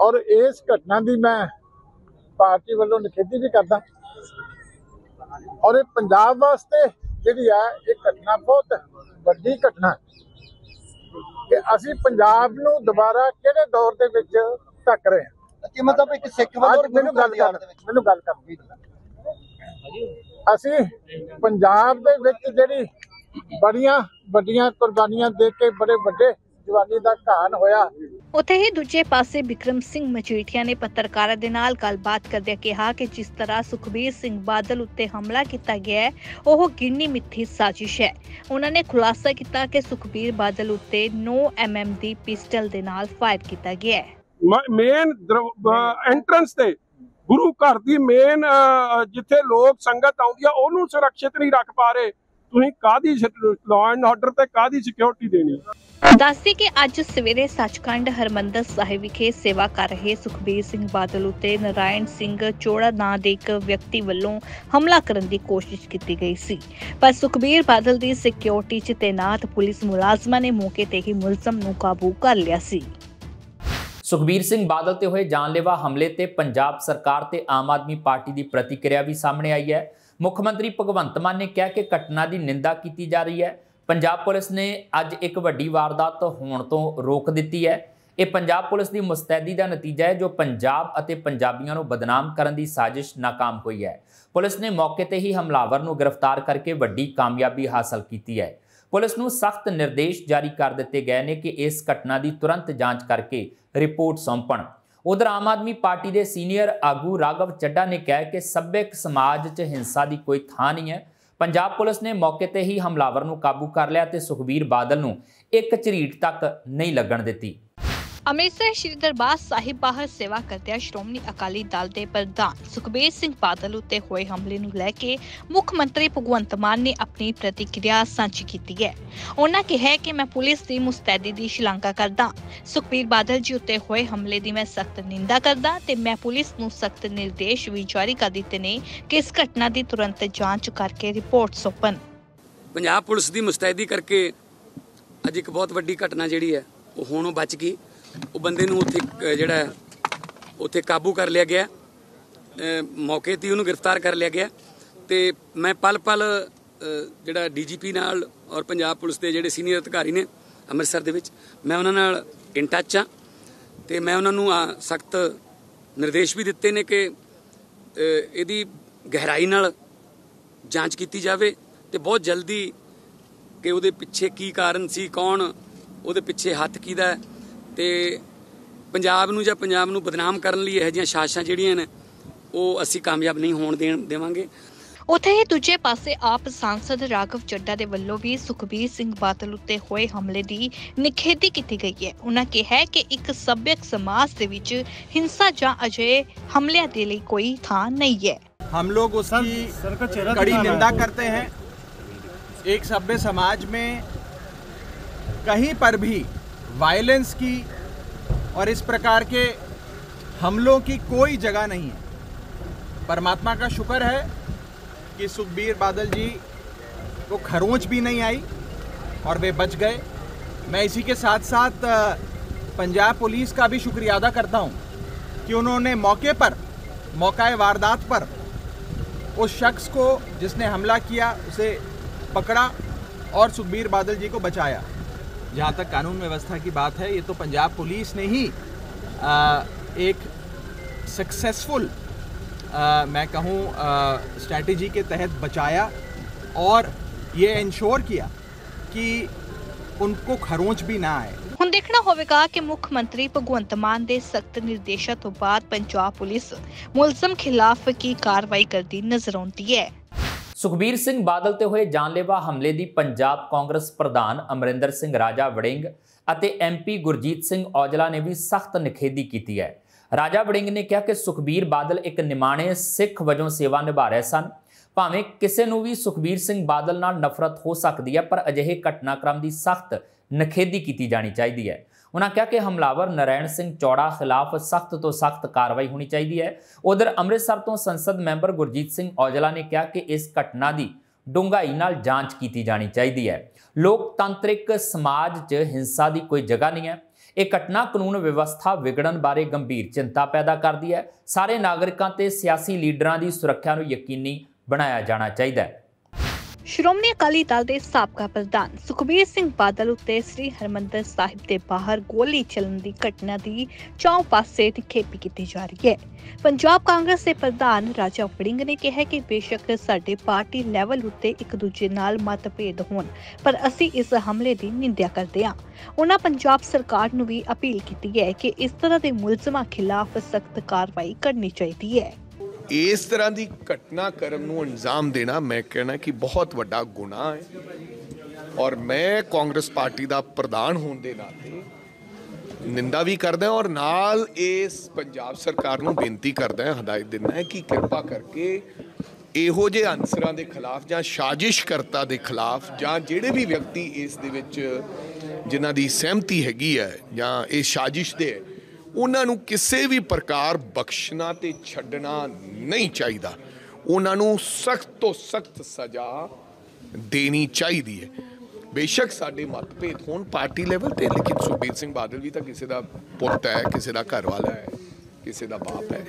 ਔਰ ਇਸ ਘਟਨਾ ਦੀ ਮੈਂ ਪਾਰਟੀ ਵੱਲੋਂ ਨਿਖੇਧੀ ਵੀ ਕਰਦਾ। ਔਰ ਇਹ ਪੰਜਾਬ ਵਾਸਤੇ ਜਿਹੜੀ ਹੈ ਇਹ ਘਟਨਾ ਬਹੁਤ ਵੱਡੀ ਘਟਨਾ ਹੈ। ਕਿ ਅਸੀਂ ਪੰਜਾਬ ਨੂੰ ਦੁਬਾਰਾ ਕਿਹੜੇ ਦੌਰ ਦੇ ਵਿੱਚ ਧੱਕ ਰਹੇ ਹਾਂ? ਕਿ ਮਤਲਬ ਇੱਕ ਸਿੱਖ ਵੱਲੋਂ ਮੈਨੂੰ ਗੱਲ ਕਰ ਮੈਨੂੰ ਗੱਲ ਕਰਨੀ। ਅਸੀਂ ਪੰਜਾਬ ਦੇ ਵਿੱਚ ਜਿਹੜੀ ਬੜੀਆਂ ਵੱਡੀਆਂ ਕੁਰਬਾਨੀਆਂ ਦੇ ਕੇ ਬੜੇ ਵੱਡੇ ਜਵਾਨੀ ਦਾ ਘਾਣ ਹੋਇਆ। ਉੱਥੇ ਹੀ ਦੂਜੇ ਪਾਸੇ ਵਿਕਰਮ ਸਿੰਘ ਮਜੀਠੀਆ ਨੇ ਪੱਤਰਕਾਰਾਂ ਦੇ ਨਾਲ ਗੱਲਬਾਤ ਕਰਦਿਆਂ ਕਿਹਾ ਕਿ ਜਿਸ ਤਰ੍ਹਾਂ ਸੁਖਬੀਰ ਸਿੰਘ ਬਾਦਲ ਉੱਤੇ ਹਮਲਾ ਕੀਤਾ ਗਿਆ ਹੈ ਉਹ ਗਿਣਨੀ ਮਿੱਥੀ ਸਾਜ਼ਿਸ਼ ਹੈ। ਉਹਨਾਂ ਨੇ ਖੁਲਾਸਾ ਕੀਤਾ ਕਿ ਸੁਖਬੀਰ ਬਾਦਲ ਉੱਤੇ 9 ਐਮਐਮ ਦੀ ਪਿਸਟਲ ਦੇ ਨਾਲ ਫਾਇਰ ਕੀਤਾ ਗਿਆ ਹੈ। ਮੇਨ ਐਂਟਰੈਂਸ ਤੇ ਗੁਰੂ ਘਰ ਦੀ ਮੇਨ ਜਿੱਥੇ ਲੋਕ ਸੰਗਤ ਆਉਂਦੀ ਆ, ਉਹਨੂੰ ਸੁਰੱਖਿਅਤ ਨਹੀਂ ਰੱਖ ਪਾ ਰਹੇ। ਤੁਸੀਂ ਕਾਦੀ ਲਾਅ ਐਂਡ ਆਰਡਰ ਤੇ ਕਾਦੀ ਸਿਕਿਉਰਿਟੀ ਦੇਣੀ? ਦੱਸਦੀ ਕਿ ਅੱਜ ਸਵੇਰੇ ਸੱਚਖੰਡ ਹਰਮੰਦਰ ਸਾਹਿਬ ਵਿਖੇ ਸੇਵਾ ਕਰ ਰਹੇ ਸੁਖਬੀਰ ਸਿੰਘ ਬਾਦਲ ਉੱਤੇ ਨਰਾਇਣ ਸਿੰਘ ਚੋੜਾ ਨਾਂ ਦੇ ਇੱਕ ਵਿਅਕਤੀ ਵੱਲੋਂ ਹਮਲਾ ਕਰਨ ਦੀ ਕੋਸ਼ਿਸ਼ ਕੀਤੀ ਗਈ ਸੀ। ਪਰ ਸੁਖਬੀਰ ਬਾਦਲ ਦੀ ਸਿਕਿਉਰਿਟੀ 'ਚ ਤੈਨਾਤ ਪੁਲਿਸ ਮੁਲਾਜ਼ਮਾਂ ਨੇ ਮੌਕੇ ਤੇ ਹੀ ਮੁਲਜ਼ਮ ਨੂੰ ਕਾਬੂ ਕਰ ਲਿਆ ਸੀ। ਸੁਖਬੀਰ ਸਿੰਘ ਬਾਦਲ ਤੇ ਹੋਏ ਜਾਨਲੇਵਾ ਹਮਲੇ ਤੇ ਪੰਜਾਬ ਸਰਕਾਰ ਤੇ ਆਮ ਆਦਮੀ ਪਾਰਟੀ ਦੀ ਪ੍ਰਤੀਕਿਰਿਆ ਵੀ ਸਾਹਮਣੇ ਆਈ ਹੈ। ਮੁੱਖ ਮੰਤਰੀ ਭਗਵੰਤ ਮਾਨ ਨੇ ਕਿਹਾ ਕਿ ਘਟਨਾ ਦੀ ਨਿੰਦਾ ਕੀਤੀ ਜਾ ਰਹੀ ਹੈ। ਪੰਜਾਬ ਪੁਲਿਸ ਨੇ ਅੱਜ ਇੱਕ ਵੱਡੀ ਵਾਰਦਾਤ ਹੋਣ ਤੋਂ ਰੋਕ ਦਿੱਤੀ ਹੈ। ਇਹ ਪੰਜਾਬ ਪੁਲਿਸ ਦੀ ਮੁਸਤੈਦੀ ਦਾ ਨਤੀਜਾ ਹੈ, ਜੋ ਪੰਜਾਬ ਅਤੇ ਪੰਜਾਬੀਆਂ ਨੂੰ ਬਦਨਾਮ ਕਰਨ ਦੀ ਸਾਜ਼ਿਸ਼ ناکਾਮ ਹੋਈ ਹੈ। ਪੁਲਿਸ ਨੇ ਮੌਕੇ ਤੇ ਹੀ ਹਮਲਾਵਰ ਨੂੰ ਗ੍ਰਿਫਤਾਰ ਕਰਕੇ ਵੱਡੀ ਕਾਮਯਾਬੀ ਹਾਸਲ ਕੀਤੀ ਹੈ। ਪੁਲਿਸ ਨੂੰ ਸਖਤ ਨਿਰਦੇਸ਼ ਜਾਰੀ ਕਰ ਦਿੱਤੇ ਗਏ ਨੇ ਕਿ ਇਸ ਘਟਨਾ ਦੀ ਤੁਰੰਤ ਜਾਂਚ ਕਰਕੇ ਰਿਪੋਰਟ ਸੌਂਪਣ। ਉਧਰ ਆਮ ਆਦਮੀ ਪਾਰਟੀ ਦੇ ਸੀਨੀਅਰ ਆਗੂ ਰਾਘਵ ਚੱਡਾ ਨੇ ਕਿਹਾ ਕਿ ਸੱਭਿਅਕ ਸਮਾਜ 'ਚ ਹਿੰਸਾ ਦੀ ਕੋਈ ਥਾਂ ਨਹੀਂ ਹੈ। ਪੰਜਾਬ ਪੁਲਿਸ ਨੇ ਮੌਕੇ ਤੇ ਹੀ ਹਮਲਾਵਰ ਨੂੰ ਕਾਬੂ ਕਰ ਲਿਆ ਤੇ ਸੁਖਬੀਰ ਬਾਦਲ ਨੂੰ ਇੱਕ ਝਰੀਟ ਤੱਕ ਨਹੀਂ ਲੱਗਣ ਦਿੱਤੀ। ਅੰਮ੍ਰਿਤਸਰ ਸ਼੍ਰੀ ਦਰਬਾਰ ਸਾਹਿਬ ਬਾਹਰ ਸੇਵਾ ਕਰਦਿਆਂ ਸ਼੍ਰੋਮਣੀ ਅਕਾਲੀ ਦਲ ਦੇ ਪ੍ਰਧਾਨ ਸੁਖਬੀਰ ਸਿੰਘ ਬਾਦਲ ਉੱਤੇ ਹੋਏ ਹਮਲੇ ਨੂੰ ਲੈ ਕੇ ਮੁੱਖ ਮੰਤਰੀ ਭਗਵੰਤ ਮਾਨ ਨੇ ਆਪਣੀ ਪ੍ਰਤੀਕਿਰਿਆ ਸਾਂਝੀ ਕੀਤੀ ਹੈ। ਉਹਨਾਂ ਕਿਹਾ ਕਿ ਮੈਂ ਪੁਲਿਸ ਦੀ ਮੁਸਤੈਦੀ ਦੀ ਸ਼ਲਾਘਾ ਕਰਦਾ, ਸੁਖਬੀਰ ਬਾਦਲ ਜੀ ਉੱਤੇ ਹੋਏ ਹਮਲੇ ਦੀ ਮੈਂ ਸਖਤ ਨਿੰਦਾ ਕਰਦਾ ਤੇ ਮੈਂ ਪੁਲਿਸ ਨੂੰ ਸਖਤ ਨਿਰਦੇਸ਼ ਵੀ ਜਾਰੀ ਕਰ ਦਿੱਤੇ ਨੇ ਕਿ ਇਸ ਘਟਨਾ ਦੀ ਤੁਰੰਤ ਜਾਂਚ ਕਰਕੇ ਰਿਪੋਰਟ ਸੌਂਪਣ। ਪੰਜਾਬ ਪੁਲਿਸ ਦੀ ਮੁਸਤੈਦੀ ਕਰਕੇ ਅੱਜ ਇੱਕ ਬਹੁਤ ਵੱਡੀ ਘਟਨਾ ਜਿਹੜੀ ਹੈ, ਉਹ ਹੋਣੋਂ ਬਚ ਗਈ। ਉਹ ਬੰਦੇ ਨੂੰ ਉੱਥੇ ਜਿਹੜਾ ਉੱਥੇ ਕਾਬੂ ਕਰ ਲਿਆ ਗਿਆ। ਮੌਕੇ ਤੇ ਉਹਨੂੰ ਗ੍ਰਿਫਤਾਰ ਕਰ ਲਿਆ ਗਿਆ। ਤੇ ਮੈਂ ਪਲ ਪਲ ਜਿਹੜਾ ਡੀਜੀਪੀ ਨਾਲ ਔਰ ਪੰਜਾਬ ਪੁਲਿਸ ਦੇ ਜਿਹੜੇ ਸੀਨੀਅਰ ਅਧਿਕਾਰੀ ਨੇ ਅੰਮ੍ਰਿਤਸਰ ਦੇ ਵਿੱਚ, ਮੈਂ ਉਹਨਾਂ ਨਾਲ ਇਨ ਟੱਚ ਆ ਤੇ ਮੈਂ ਉਹਨਾਂ ਨੂੰ ਸਖਤ ਨਿਰਦੇਸ਼ ਵੀ ਦਿੱਤੇ ਨੇ ਕਿ ਇਹਦੀ ਗਹਿਰਾਈ ਨਾਲ ਜਾਂਚ ਕੀਤੀ ਜਾਵੇ ਤੇ ਬਹੁਤ ਜਲਦੀ ਕਿ ਉਹਦੇ ਪਿੱਛੇ ਕੀ ਕਾਰਨ ਸੀ, ਕੌਣ, ਉਹਦੇ ਪਿੱਛੇ ਹੱਥ ਕਿਹਦਾ ਹੈ। ਤੇ ਪੰਜਾਬ ਨੂੰ ਜਾਂ ਪੰਜਾਬ ਨੂੰ ਬਦਨਾਮ ਕਰਨ ਲਈ ਇਹੋ ਜਿਹੀਆਂ ਸਾਜ਼ਿਸ਼ਾਂ ਜਿਹੜੀਆਂ ਨੇ ਉਹ ਅਸੀਂ ਕਾਮਯਾਬ ਨਹੀਂ ਹੋਣ ਦੇਣ ਦੇਵਾਂਗੇ ਉੱਥੇ ਹੀ ਦੂਜੇ ਪਾਸੇ ਆਪ ਸਾਂਸਦ ਰਾਘਵ ਚੱਡਾ ਦੇ ਵੱਲੋਂ ਵੀ ਸੁਖਬੀਰ ਸਿੰਘ ਬਾਦਲ ਉੱਤੇ ਹੋਏ ਹਮਲੇ ਦੀ ਨਿਖੇਧੀ ਕੀਤੀ ਗਈ ਹੈ ਉਹਨਾਂ ਕਿਹਾ ਹੈ ਕਿ ਇੱਕ ਸੱਭਿਅਕ ਸਮਾਜ ਦੇ ਵਿੱਚ ਹਿੰਸਾ ਜਾਂ ਅਜਿਹੇ ਹਮਲਿਆਂ ਦੇ ਲਈ ਕੋਈ ਥਾਂ ਨਹੀਂ ਹੈ हम लोग उसकी कड़ी निंदा करते हैं एक सभ्य समाज में कहीं पर भी वायलेंस की और इस प्रकार के हमलों की कोई जगह नहीं है। परमात्मा का शुक्र है कि सुखबीर बादल जी को खरोंच भी नहीं आई और वे बच गए। मैं इसी के साथ साथ पंजाब पुलिस का भी शुक्रिया अदा करता हूँ कि उन्होंने मौके पर मौका वारदात पर, उस शख्स को जिसने हमला किया, उसे पकड़ा और सुखबीर बादल जी को बचाया। जहाँ तक कानून व्यवस्था की बात है ये तो पंजाब पुलिस ने ही आ, एक सक्सेसफुल मैं कहूँ स्ट्रैटेजी के तहत बचाया और ये इंश्योर किया कि उनको खरोंच भी ना आए ਹੁਣ ਦੇਖਣਾ ਹੋਵੇਗਾ ਕਿ ਮੁੱਖ ਮੰਤਰੀ ਭਗਵੰਤ ਮਾਨ ਦੇ ਸਖਤ ਨਿਰਦੇਸ਼ਾਂ ਤੋਂ ਬਾਅਦ ਪੰਜਾਬ ਪੁਲਿਸ ਮੁਲਜ਼ਮ ਖਿਲਾਫ ਕੀ ਕਾਰਵਾਈ ਕਰਦੀ ਨਜ਼ਰ ਆਉਂਦੀ ਹੈ ਸੁਖਬੀਰ ਸਿੰਘ ਬਾਦਲ ਤੇ ਹੋਏ ਜਾਨਲੇਵਾ ਹਮਲੇ ਦੀ ਪੰਜਾਬ ਕਾਂਗਰਸ ਪ੍ਰਧਾਨ ਅਮਰਿੰਦਰ ਸਿੰਘ ਰਾਜਾ ਵੜਿੰਗ ਅਤੇ ਐਮਪੀ ਗੁਰਜੀਤ ਸਿੰਘ ਔਜਲਾ ਨੇ ਵੀ ਸਖਤ ਨਿਖੇਧੀ ਕੀਤੀ ਹੈ। ਰਾਜਾ ਵੜਿੰਗ ਨੇ ਕਿਹਾ ਕਿ ਸੁਖਬੀਰ ਬਾਦਲ ਇੱਕ ਨਿਮਾਣੇ ਸਿੱਖ ਵਜੋਂ ਸੇਵਾ ਨਿਭਾ ਰਹੇ ਸਨ। ਭਾਵੇਂ ਕਿਸੇ ਨੂੰ ਵੀ ਸੁਖਬੀਰ ਸਿੰਘ ਬਾਦਲ ਨਾਲ ਨਫ਼ਰਤ ਹੋ ਸਕਦੀ ਹੈ, ਪਰ ਅਜਿਹੇ ਘਟਨਾਕ੍ਰਮ ਦੀ ਸਖਤ ਨਿਖੇਧੀ ਕੀਤੀ ਜਾਣੀ ਚਾਹੀਦੀ ਹੈ। ਉਹਨਾਂ ਕਿਹਾ ਕਿ ਹਮਲਾਵਰ ਨਰੈਣ ਸਿੰਘ ਚੌੜਾ ਖਿਲਾਫ ਸਖਤ ਤੋਂ ਸਖਤ ਕਾਰਵਾਈ ਹੋਣੀ ਚਾਹੀਦੀ ਹੈ। ਉਧਰ ਅੰਮ੍ਰਿਤਸਰ ਤੋਂ ਸੰਸਦ ਮੈਂਬਰ ਗੁਰਜੀਤ ਸਿੰਘ ਔਜਲਾ ਨੇ ਕਿਹਾ ਕਿ ਇਸ ਘਟਨਾ ਦੀ ਡੂੰਘਾਈ ਨਾਲ ਜਾਂਚ ਕੀਤੀ ਜਾਣੀ ਚਾਹੀਦੀ ਹੈ। ਲੋਕਤੰਤਰਿਕ ਸਮਾਜ 'ਚ ਹਿੰਸਾ ਦੀ ਕੋਈ ਜਗ੍ਹਾ ਨਹੀਂ ਹੈ। ਇਹ ਘਟਨਾ ਕਾਨੂੰਨ ਵਿਵਸਥਾ ਵਿਗੜਨ ਬਾਰੇ ਗੰਭੀਰ ਚਿੰਤਾ ਪੈਦਾ ਕਰਦੀ ਹੈ। ਸਾਰੇ ਨਾਗਰਿਕਾਂ ਤੇ ਸਿਆਸੀ ਲੀਡਰਾਂ ਦੀ ਸੁਰੱਖਿਆ ਨੂੰ ਯਕੀਨੀ ਬਣਾਇਆ ਜਾਣਾ ਚਾਹੀਦਾ ਹੈ। ਸ਼੍ਰੋਮਣੀ ਅਕਾਲੀ ਦਲ ਦੇ ਸਾਬਕਾ ਪ੍ਰਧਾਨ ਸੁਖਬੀਰ ਸਿੰਘ ਬਾਦਲ ਉੱਤੇ ਸ੍ਰੀ ਹਰਮੰਦਰ ਸਾਹਿਬ ਦੇ ਬਾਹਰ ਗੋਲੀ ਚੱਲਣ ਦੀ ਘਟਨਾ ਦੀ ਚੌਂ ਪਾਸੇ ਨਿਖੇਪੀ ਕੀਤੀ ਜਾ ਰਹੀ ਹੈ। ਪੰਜਾਬ ਕਾਂਗਰਸ ਦੇ ਪ੍ਰਧਾਨ ਰਾਜਾ ਵੜਿੰਗ ਨੇ ਕਿਹਾ ਕਿ ਬੇਸ਼ੱਕ ਸਾਡੇ ਪਾਰਟੀ ਲੈਵਲ ਉੱਤੇ ਇੱਕ ਦੂਜੇ ਨਾਲ ਮਤਭੇਦ ਹੋਣ, ਪਰ ਅਸੀਂ ਇਸ ਹਮਲੇ ਦੀ ਨਿੰਦਿਆ ਕਰਦੇ ਹਾਂ। ਉਹਨਾਂ ਪੰਜਾਬ ਸਰਕਾਰ ਨੂੰ ਵੀ ਅਪੀਲ ਕੀਤੀ ਹੈ ਕਿ ਇਸ ਤਰ੍ਹਾਂ ਦੇ ਮੁਲਜ਼ਮਾਂ ਖਿਲਾਫ ਸਖਤ ਕਾਰਵਾਈ ਕਰਨੀ ਚਾਹੀਦੀ ਹੈ। ਇਸ ਤਰ੍ਹਾਂ ਦੀ ਘਟਨਾ ਘਟਨਾਕ੍ਰਮ ਨੂੰ ਅੰਜਾਮ ਦੇਣਾ ਮੈਂ ਕਹਿਣਾ ਕਿ ਬਹੁਤ ਵੱਡਾ ਗੁਨਾਹ ਹੈ। ਔਰ ਮੈਂ ਕਾਂਗਰਸ ਪਾਰਟੀ ਦਾ ਪ੍ਰਧਾਨ ਹੋਣ ਦੇ ਨਾਤੇ ਨਿੰਦਾ ਵੀ ਕਰਦਾ ਔਰ ਨਾਲ ਇਸ ਪੰਜਾਬ ਸਰਕਾਰ ਨੂੰ ਬੇਨਤੀ ਕਰਦਾ ਹਦਾਇਤ ਦਿੰਦਾ ਕਿ ਕਿਰਪਾ ਕਰਕੇ ਇਹੋ ਜਿਹੇ ਅਨਸਰਾਂ ਦੇ ਖਿਲਾਫ ਜਾਂ ਸਾਜ਼ਿਸ਼ਕਰਤਾ ਦੇ ਖਿਲਾਫ ਜਾਂ ਜਿਹੜੇ ਵੀ ਵਿਅਕਤੀ ਇਸ ਦੇ ਵਿੱਚ ਜਿਨ੍ਹਾਂ ਦੀ ਸਹਿਮਤੀ ਹੈਗੀ ਹੈ ਜਾਂ ਇਹ ਸਾਜ਼ਿਸ਼ ਦੇ ਹੈ, ਉਹਨਾਂ ਨੂੰ ਕਿਸੇ ਵੀ ਪ੍ਰਕਾਰ ਬਖਸ਼ਣਾ ਤੇ ਛੱਡਣਾ ਨਹੀਂ ਚਾਹੀਦਾ। ਉਹਨਾਂ ਨੂੰ ਸਖਤ ਤੋਂ ਸਖਤ ਸਜ਼ਾ ਦੇਣੀ ਚਾਹੀਦੀ ਹੈ। ਬੇਸ਼ੱਕ ਸਾਡੇ ਮਤਭੇਦ ਹੋਣ ਪਾਰਟੀ ਲੈਵਲ ਤੇ, ਲੇਕਿਨ ਸੁਖਬੀਰ ਸਿੰਘ ਬਾਦਲ ਵੀ ਤਾਂ ਕਿਸੇ ਦਾ ਪੁੱਤ ਹੈ, ਕਿਸੇ ਦਾ ਘਰ ਵਾਲਾ ਹੈ, ਕਿਸੇ ਦਾ ਬਾਪ ਹੈ।